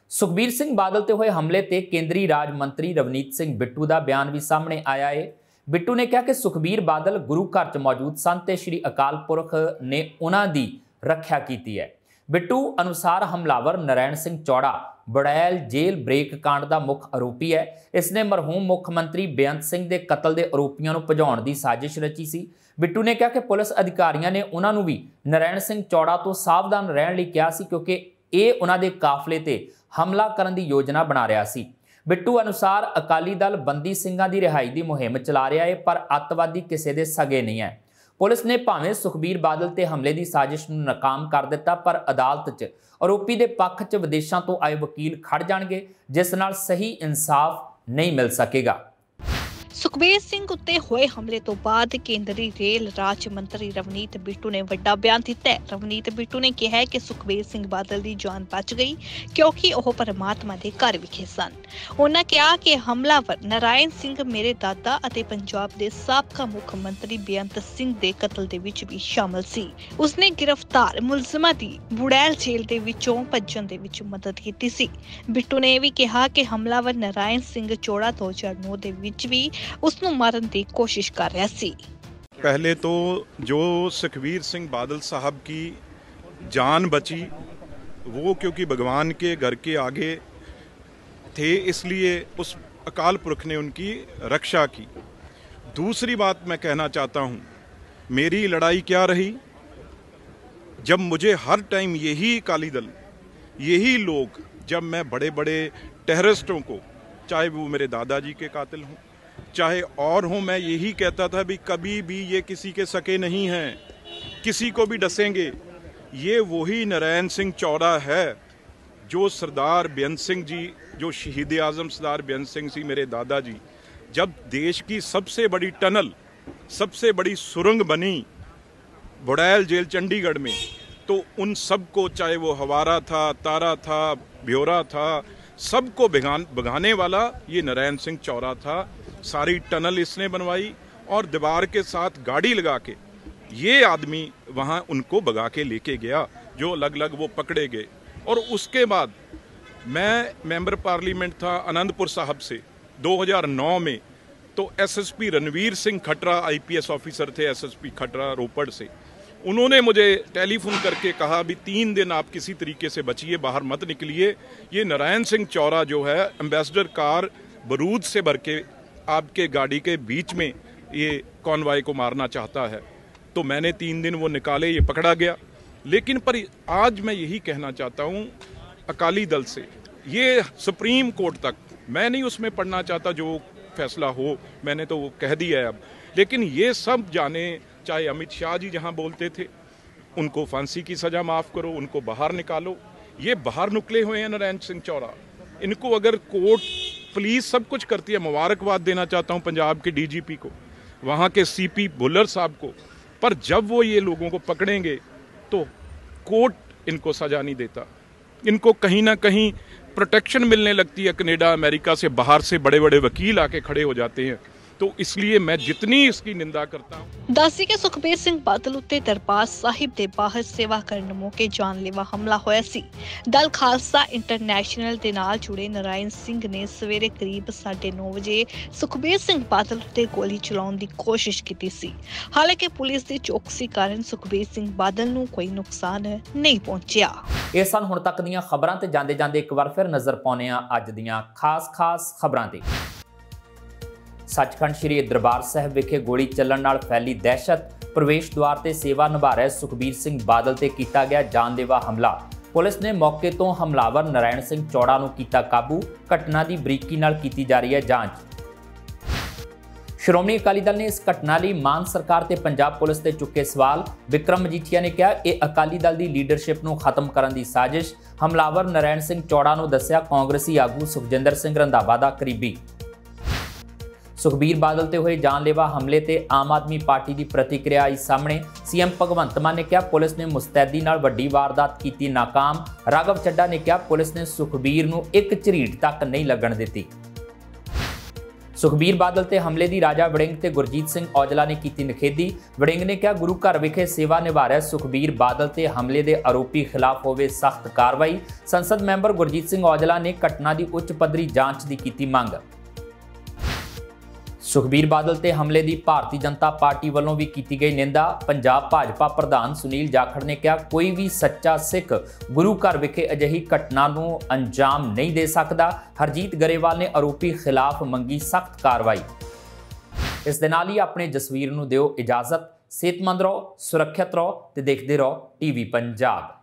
ਸੁਖਬੀਰ ਸਿੰਘ ਬਾਦਲ ਤੇ ਹੋਏ ਹਮਲੇ ਤੇ ਕੇਂਦਰੀ ਰਾਜ ਮੰਤਰੀ ਰਵਨੀਤ ਸਿੰਘ ਬਿੱਟੂ ਦਾ ਬਿਆਨ ਵੀ ਸਾਹਮਣੇ ਆਇਆ ਹੈ ਬਿੱਟੂ ਨੇ ਕਿਹਾ ਕਿ ਸੁਖਬੀਰ ਬਾਦਲ ਗੁਰੂ ਘਰ 'ਚ ਮੌਜੂਦ ਸਨ ਤੇ ਸ੍ਰੀ ਅਕਾਲ ਪੁਰਖ ਨੇ ਉਹਨਾਂ ਦੀ ਰੱਖਿਆ ਕੀਤੀ ਹੈ। ਬਿੱਟੂ ਅਨੁਸਾਰ ਹਮਲਾਵਰ ਨਰੈਣ ਸਿੰਘ ਚੌੜਾ ਬੜੈਲ ਜੇਲ੍ਹ ਬ੍ਰੇਕ ਕਾਂਡ ਦਾ ਮੁੱਖ ਆਰੋਪੀ ਹੈ। ਇਸ ਨੇ ਮਰਹੂਮ ਮੁੱਖ ਮੰਤਰੀ ਬੇਅੰਤ ਸਿੰਘ ਦੇ ਕਤਲ ਦੇ ਆਰੋਪੀਆਂ ਨੂੰ ਭਜਾਉਣ ਦੀ ਸਾਜ਼ਿਸ਼ ਰਚੀ ਸੀ। ਬਿੱਟੂ ਨੇ ਕਿਹਾ ਕਿ ਪੁਲਿਸ ਅਧਿਕਾਰੀਆਂ ਨੇ ਉਹਨਾਂ ਨੂੰ ਵੀ ਨਰੈਣ ਸਿੰਘ ਚੌੜਾ ਤੋਂ ਸਾਵਧਾਨ ਰਹਿਣ ਲਈ ਕਿਹਾ ਸੀ ਕਿਉਂਕਿ ਇਹ ਉਹਨਾਂ ਦੇ ਕਾਫਲੇ ਤੇ ਹਮਲਾ ਕਰਨ ਦੀ ਯੋਜਨਾ ਬਣਾ ਰਿਹਾ ਸੀ। ਬਿੱਟੂ ਅਨੁਸਾਰ ਅਕਾਲੀ ਦਲ ਬੰਦੀ ਸਿੰਘਾਂ ਦੀ ਰਿਹਾਈ ਦੀ ਮੁਹਿੰਮ ਚਲਾ ਰਿਹਾ ਹੈ ਪਰ ਅੱਤਵਾਦੀ ਕਿਸੇ ਦੇ ਸਗੇ ਨਹੀਂ ਹੈ। ਪੁਲਿਸ ਨੇ ਭਾਵੇਂ ਸੁਖਬੀਰ ਬਾਦਲ ਤੇ ਹਮਲੇ ਦੀ ਸਾਜ਼ਿਸ਼ ਨੂੰ ਨਾਕਾਮ ਕਰ ਦਿੱਤਾ, ਪਰ ਅਦਾਲਤ 'ਚ ਆਰੋਪੀ ਦੇ ਪੱਖ 'ਚ ਵਿਦੇਸ਼ਾਂ ਤੋਂ ਆਏ ਵਕੀਲ ਖੜ ਜਾਣਗੇ, ਜਿਸ ਨਾਲ ਸਹੀ ਇਨਸਾਫ ਨਹੀਂ ਮਿਲ ਸਕੇਗਾ। ਸੁਖਬੀਰ ਸਿੰਘ ਉੱਤੇ ਹੋਏ ਹਮਲੇ ਤੋਂ ਬਾਅਦ ਕੇਂਦਰੀ ਰੇਲ ਰਾਜ ਮੰਤਰੀ ਰਵਨੀਤ ਬਿੱਟੂ ਨੇ ਵੱਡਾ ਬਿਆਨ ਦਿੱਤਾ ਹੈ। ਰਵਨੀਤ ਬਿੱਟੂ ਨੇ ਕਿਹਾ ਹੈ ਕਿ ਸੁਖਬੀਰ ਸਿੰਘ ਬਾਦਲ ਦੀ ਜਾਨ ਬਚ ਗਈ ਕਿਉਂਕਿ ਉਹ ਪਰਮਾਤਮਾ ਦੇ ਘਰ ਵਿਖੇ ਸਨ। ਉਹਨਾਂ ਕਿਹਾ ਕਿ ਹਮਲਾਵਰ ਨਰਾਇਣ ਸਿੰਘ ਮੇਰੇ ਦਾਦਾ ਅਤੇ ਪੰਜਾਬ ਦੇ ਸਾਬਕਾ ਮੁੱਖ ਮੰਤਰੀ ਬੇਅੰਤ ਸਿੰਘ ਦੇ ਕਤਲ ਦੇ ਵਿੱਚ ਵੀ ਸ਼ਾਮਲ ਸੀ। ਉਸਨੇ ਗ੍ਰਿਫਤਾਰ ਮੁਲਜ਼ਮਾਂ ਦੀ ਬੁੜੈਲ ਜੇਲ੍ਹ ਦੇ ਵਿੱਚੋਂ ਭੱਜਣ ਦੇ ਵਿੱਚ ਮਦਦ ਕੀਤੀ ਸੀ। ਬਿੱਟੂ ਨੇ ਇਹ ਵੀ ਕਿਹਾ ਕਿ ਹਮਲਾਵਰ ਨਰਾਇਣ ਸਿੰਘ ਚੋੜਾ 2009 ਦੇ ਵਿੱਚ ਵੀ ਉਸ ਨੂੰ ਮਾਰਨ ਦੀ ਕੋਸ਼ਿਸ਼ ਕਰ ਰਿਹਾ ਸੀ पहले तो जो सुखबीर सिंह बादल साहब की जान बची वो क्योंकि भगवान के घर के आगे थे इसलिए उस अकाल पुरख ने उनकी रक्षा की दूसरी बात मैं कहना चाहता हूँ मेरी लड़ाई क्या रही जब मुझे हर टाइम यही अकाली दल यही लोग जब मैं बड़े बड़े टेररिस्टों को चाहे वो मेरे दादाजी के कातिल हों चाहे और हों, मैं यही कहता था भी कभी भी ये किसी के सके नहीं हैं, किसी को भी डसेंगे। ये वही नारायण सिंह चौड़ा है, जो सरदार बेअंत सिंह जी, जो शहीद आज़म सरदार बेअंत सिंह जी, मेरे दादाजी, जब देश की सबसे बड़ी टनल, सबसे बड़ी सुरंग बनी बुड़ैल जेल चंडीगढ़ में तो उन सबको, चाहे वो हवारा था, तारा था, ब्योरा था, सबको भिगान, भगाने वाला ये नारायण सिंह चौरा था। सारी टनल इसने बनवाई और दीवार के साथ गाड़ी लगा के, ये आदमी वहाँ उनको भगा के लेके गया, जो अलग अलग वो पकड़े गए। और उसके बाद मैं मेंबर पार्लियामेंट था आनंदपुर साहब से 2009 में। तो SSP Ranvir Singh Khatra IPS officer थे एसएसपी खटरा रोपड़ से। उन्होंने मुझे टेलीफोन करके कहा, अभी तीन दिन आप किसी तरीके से बचिए, बाहर मत निकलिए। ये नारायण सिंह चौरा जो है, एम्बेसडर कार बरूद से भर के आपके गाड़ी के बीच में ये कॉन्वाय को मारना चाहता है। तो मैंने तीन दिन वो निकाले, ये पकड़ा गया। लेकिन पर आज मैं यही कहना चाहता हूँ अकाली दल से, ये सुप्रीम कोर्ट तक, मैं नहीं उसमें पढ़ना चाहता जो फैसला हो, मैंने तो वो कह दिया है अब। लेकिन ये सब जाने, चाहे अमित शाह जी जहाँ बोलते थे, उनको फांसी की सजा माफ़ करो, उनको बाहर निकालो। ये बाहर निकले हुए हैं नारायण सिंह चौरा इनको अगर कोर्ट पुलिस सब कुछ करती है। मुबारकबाद देना चाहता हूँ पंजाब के डीजीपी को, वहाँ के सीपी भुल्लर साहब को। पर जब वो ये लोगों को पकड़ेंगे तो कोर्ट इनको सजा नहीं देता। इनको कहीं ना कहीं प्रोटेक्शन मिलने लगती है। कनेडा, अमेरिका से बाहर से बड़े बड़े वकील आके खड़े हो जाते हैं। तो इसलिए मैं जितनी इसकी निंदा करता हूँ ਦੱਸੀ ਕਿ ਸੁਖਬੀਰ ਸਿੰਘ ਬਾਦਲ ਉੱਤੇ ਦਰਬਾਰ ਸਾਹਿਬ ਦੇ ਬਾਹਰ ਸੇਵਾ ਕਰਨ ਮੌਕੇ ਜਾਨਲੇਵਾ ਹਮਲਾ ਹੋਇਆ ਸੀ ਦਲ ਖਾਲਸਾ ਇੰਟਰਨੈਸ਼ਨਲ ਦੇ ਨਾਲ ਜੁੜੇ ਨਰਾਇਣ ਸਿੰਘ ਨੇ ਸਵੇਰੇ ਕਰੀਬ 9:30 ਵਜੇ ਸੁਖਬੀਰ ਸਿੰਘ ਬਾਦਲ ਉੱਤੇ ਗੋਲੀ ਚਲਾਉਣ ਦੀ ਕੋਸ਼ਿਸ਼ ਕੀਤੀ ਸੀ ਹਾਲਾਂਕਿ ਪੁਲਿਸ ਦੀ ਚੌਕਸੀ ਕਾਰਨ ਸੁਖਬੀਰ ਸਿੰਘ ਬਾਦਲ ਨੂੰ ਕੋਈ ਨੁਕਸਾਨ ਨਹੀਂ ਪਹੁੰਚਿਆ ਇਹ ਸਨ ਹੁਣ ਤੱਕ ਦੀਆਂ ਖਬਰਾਂ ਤੇ ਜਾਂਦੇ ਜਾਂਦੇ ਇੱਕ ਵਾਰ ਫਿਰ ਨਜ਼ਰ ਪਾਉਨੇ ਆ ਅੱਜ ਦੀਆਂ ਖਾਸ-ਖਾਸ ਖਬਰਾਂ ਤੇ ਸੱਚਖੰਡ ਸ੍ਰੀ ਦਰਬਾਰ ਸਾਹਿਬ ਵਿਖੇ ਗੋਲੀ ਚੱਲਣ ਨਾਲ ਫੈਲੀ ਦਹਿਸ਼ਤ। ਪ੍ਰਵੇਸ਼ ਦੁਆਰ ਤੇ ਸੇਵਾ ਨਿਭਾ ਰਹੇ ਸੁਖਬੀਰ ਸਿੰਘ ਬਾਦਲ ਤੇ ਕੀਤਾ ਗਿਆ ਜਾਨਲੇਵਾ ਹਮਲਾ। ਪੁਲਿਸ ਨੇ ਮੌਕੇ ਤੋਂ ਹਮਲਾਵਰ ਨਰਾਇਣ ਸਿੰਘ ਚੌੜਾ ਨੂੰ ਕੀਤਾ ਕਾਬੂ। ਘਟਨਾ ਦੀ ਬਰੀਕੀ ਨਾਲ ਕੀਤੀ ਜਾ ਰਹੀ ਹੈ ਜਾਂਚ। ਸ਼੍ਰੋਮਣੀ ਅਕਾਲੀ ਦਲ ਨੇ ਇਸ ਘਟਨਾ ਲਈ ਮਾਨ ਸਰਕਾਰ ਤੇ ਪੰਜਾਬ ਪੁਲਿਸ ਤੇ ਚੁੱਕੇ ਸਵਾਲ। ਵਿਕਰਮ ਮਜੀਠੀਆ ਨੇ ਕਿਹਾ, ਇਹ ਅਕਾਲੀ ਦਲ ਦੀ ਲੀਡਰਸ਼ਿਪ ਨੂੰ ਖਤਮ ਕਰਨ ਦੀ ਸਾਜ਼ਿਸ਼। ਹਮਲਾਵਰ ਨਰਾਇਣ ਸਿੰਘ ਚੌੜਾ ਨੂੰ ਦੱਸਿਆ, ਕਾਂਗਰਸੀ ਆਗੂ ਸੁਖਜਿੰਦਰ ਸਿੰਘ ਰੰਧਾਵਾ ਦਾ ਕਰੀਬੀ ਸੁਖਬੀਰ ਬਾਦਲ ਤੇ ਹੋਏ ਜਾਨਲੇਵਾ ਹਮਲੇ ਤੇ ਆਮ ਆਦਮੀ ਪਾਰਟੀ ਦੀ ਪ੍ਰਤੀਕਿਰਿਆ ਆਈ ਸਾਹਮਣੇ। ਸੀਐਮ ਭਗਵੰਤ ਮਾਨ ਨੇ ਕਿਹਾ, ਪੁਲਿਸ ਨੇ ਮੁਸਤੈਦੀ ਨਾਲ ਵੱਡੀ ਵਾਰਦਾਤ ਕੀਤੀ ਨਾਕਾਮ। ਰਾਘਵ ਚੱਡਾ ਨੇ ਕਿਹਾ, ਪੁਲਿਸ ਨੇ ਸੁਖਬੀਰ ਨੂੰ ਇੱਕ ਝਰੀਟ ਤੱਕ ਨਹੀਂ ਲੱਗਣ ਦਿੱਤੀ। ਸੁਖਬੀਰ ਬਾਦਲ ਤੇ ਹਮਲੇ ਦੀ ਰਾਜਾ ਵੜਿੰਗ ਤੇ ਗੁਰਜੀਤ ਸਿੰਘ ਔਜਲਾ ਨੇ ਕੀਤੀ ਨਿਖੇਧੀ। ਵੜਿੰਗ ਨੇ ਕਿਹਾ, ਗੁਰੂ ਘਰ ਵਿਖੇ ਸੇਵਾ ਨਿਭਾ ਰਿਹਾ ਸੁਖਬੀਰ ਬਾਦਲ ਤੇ ਹਮਲੇ ਦੇ ਆਰੋਪੀ ਖਿਲਾਫ ਹੋਵੇ ਸਖਤ ਕਾਰਵਾਈ। ਸੰਸਦ ਮੈਂਬਰ ਗੁਰਜੀਤ ਸਿੰਘ ਔਜਲਾ ਨੇ ਘਟਨਾ ਦੀ ਉੱਚ ਪੱਧਰੀ ਜਾਂਚ ਦੀ ਕੀਤੀ ਮੰਗ। ਸੁਖਬੀਰ ਬਾਦਲ ਤੇ ਹਮਲੇ ਦੀ ਭਾਰਤੀ ਜਨਤਾ ਪਾਰਟੀ ਵੱਲੋਂ ਵੀ ਕੀਤੀ ਗਈ ਨਿੰਦਾ। ਪੰਜਾਬ ਭਾਜਪਾ ਪ੍ਰਧਾਨ ਸੁਨੀਲ ਜਾਖੜ ਨੇ ਕਿਹਾ, ਕੋਈ ਵੀ ਸੱਚਾ ਸਿੱਖ ਗੁਰੂ ਘਰ ਵਿਖੇ ਅਜਿਹੀ ਘਟਨਾ ਨੂੰ ਅੰਜਾਮ ਨਹੀਂ ਦੇ ਸਕਦਾ। ਹਰਜੀਤ ਗਰੇਵਾਲ ਨੇ ਆਰੋਪੀ ਖਿਲਾਫ ਮੰਗੀ ਸਖਤ ਕਾਰਵਾਈ। ਇਸ ਦੇ ਨਾਲ ਹੀ ਆਪਣੇ ਜਸਵੀਰ ਨੂੰ ਦਿਓ ਇਜਾਜ਼ਤ। ਸਿਹਤਮੰਦ ਰਹੋ, ਸੁਰੱਖਿਅਤ ਰਹੋ ਤੇ ਦੇਖਦੇ ਰਹੋ ਟੀਵੀ ਪੰਜਾਬ।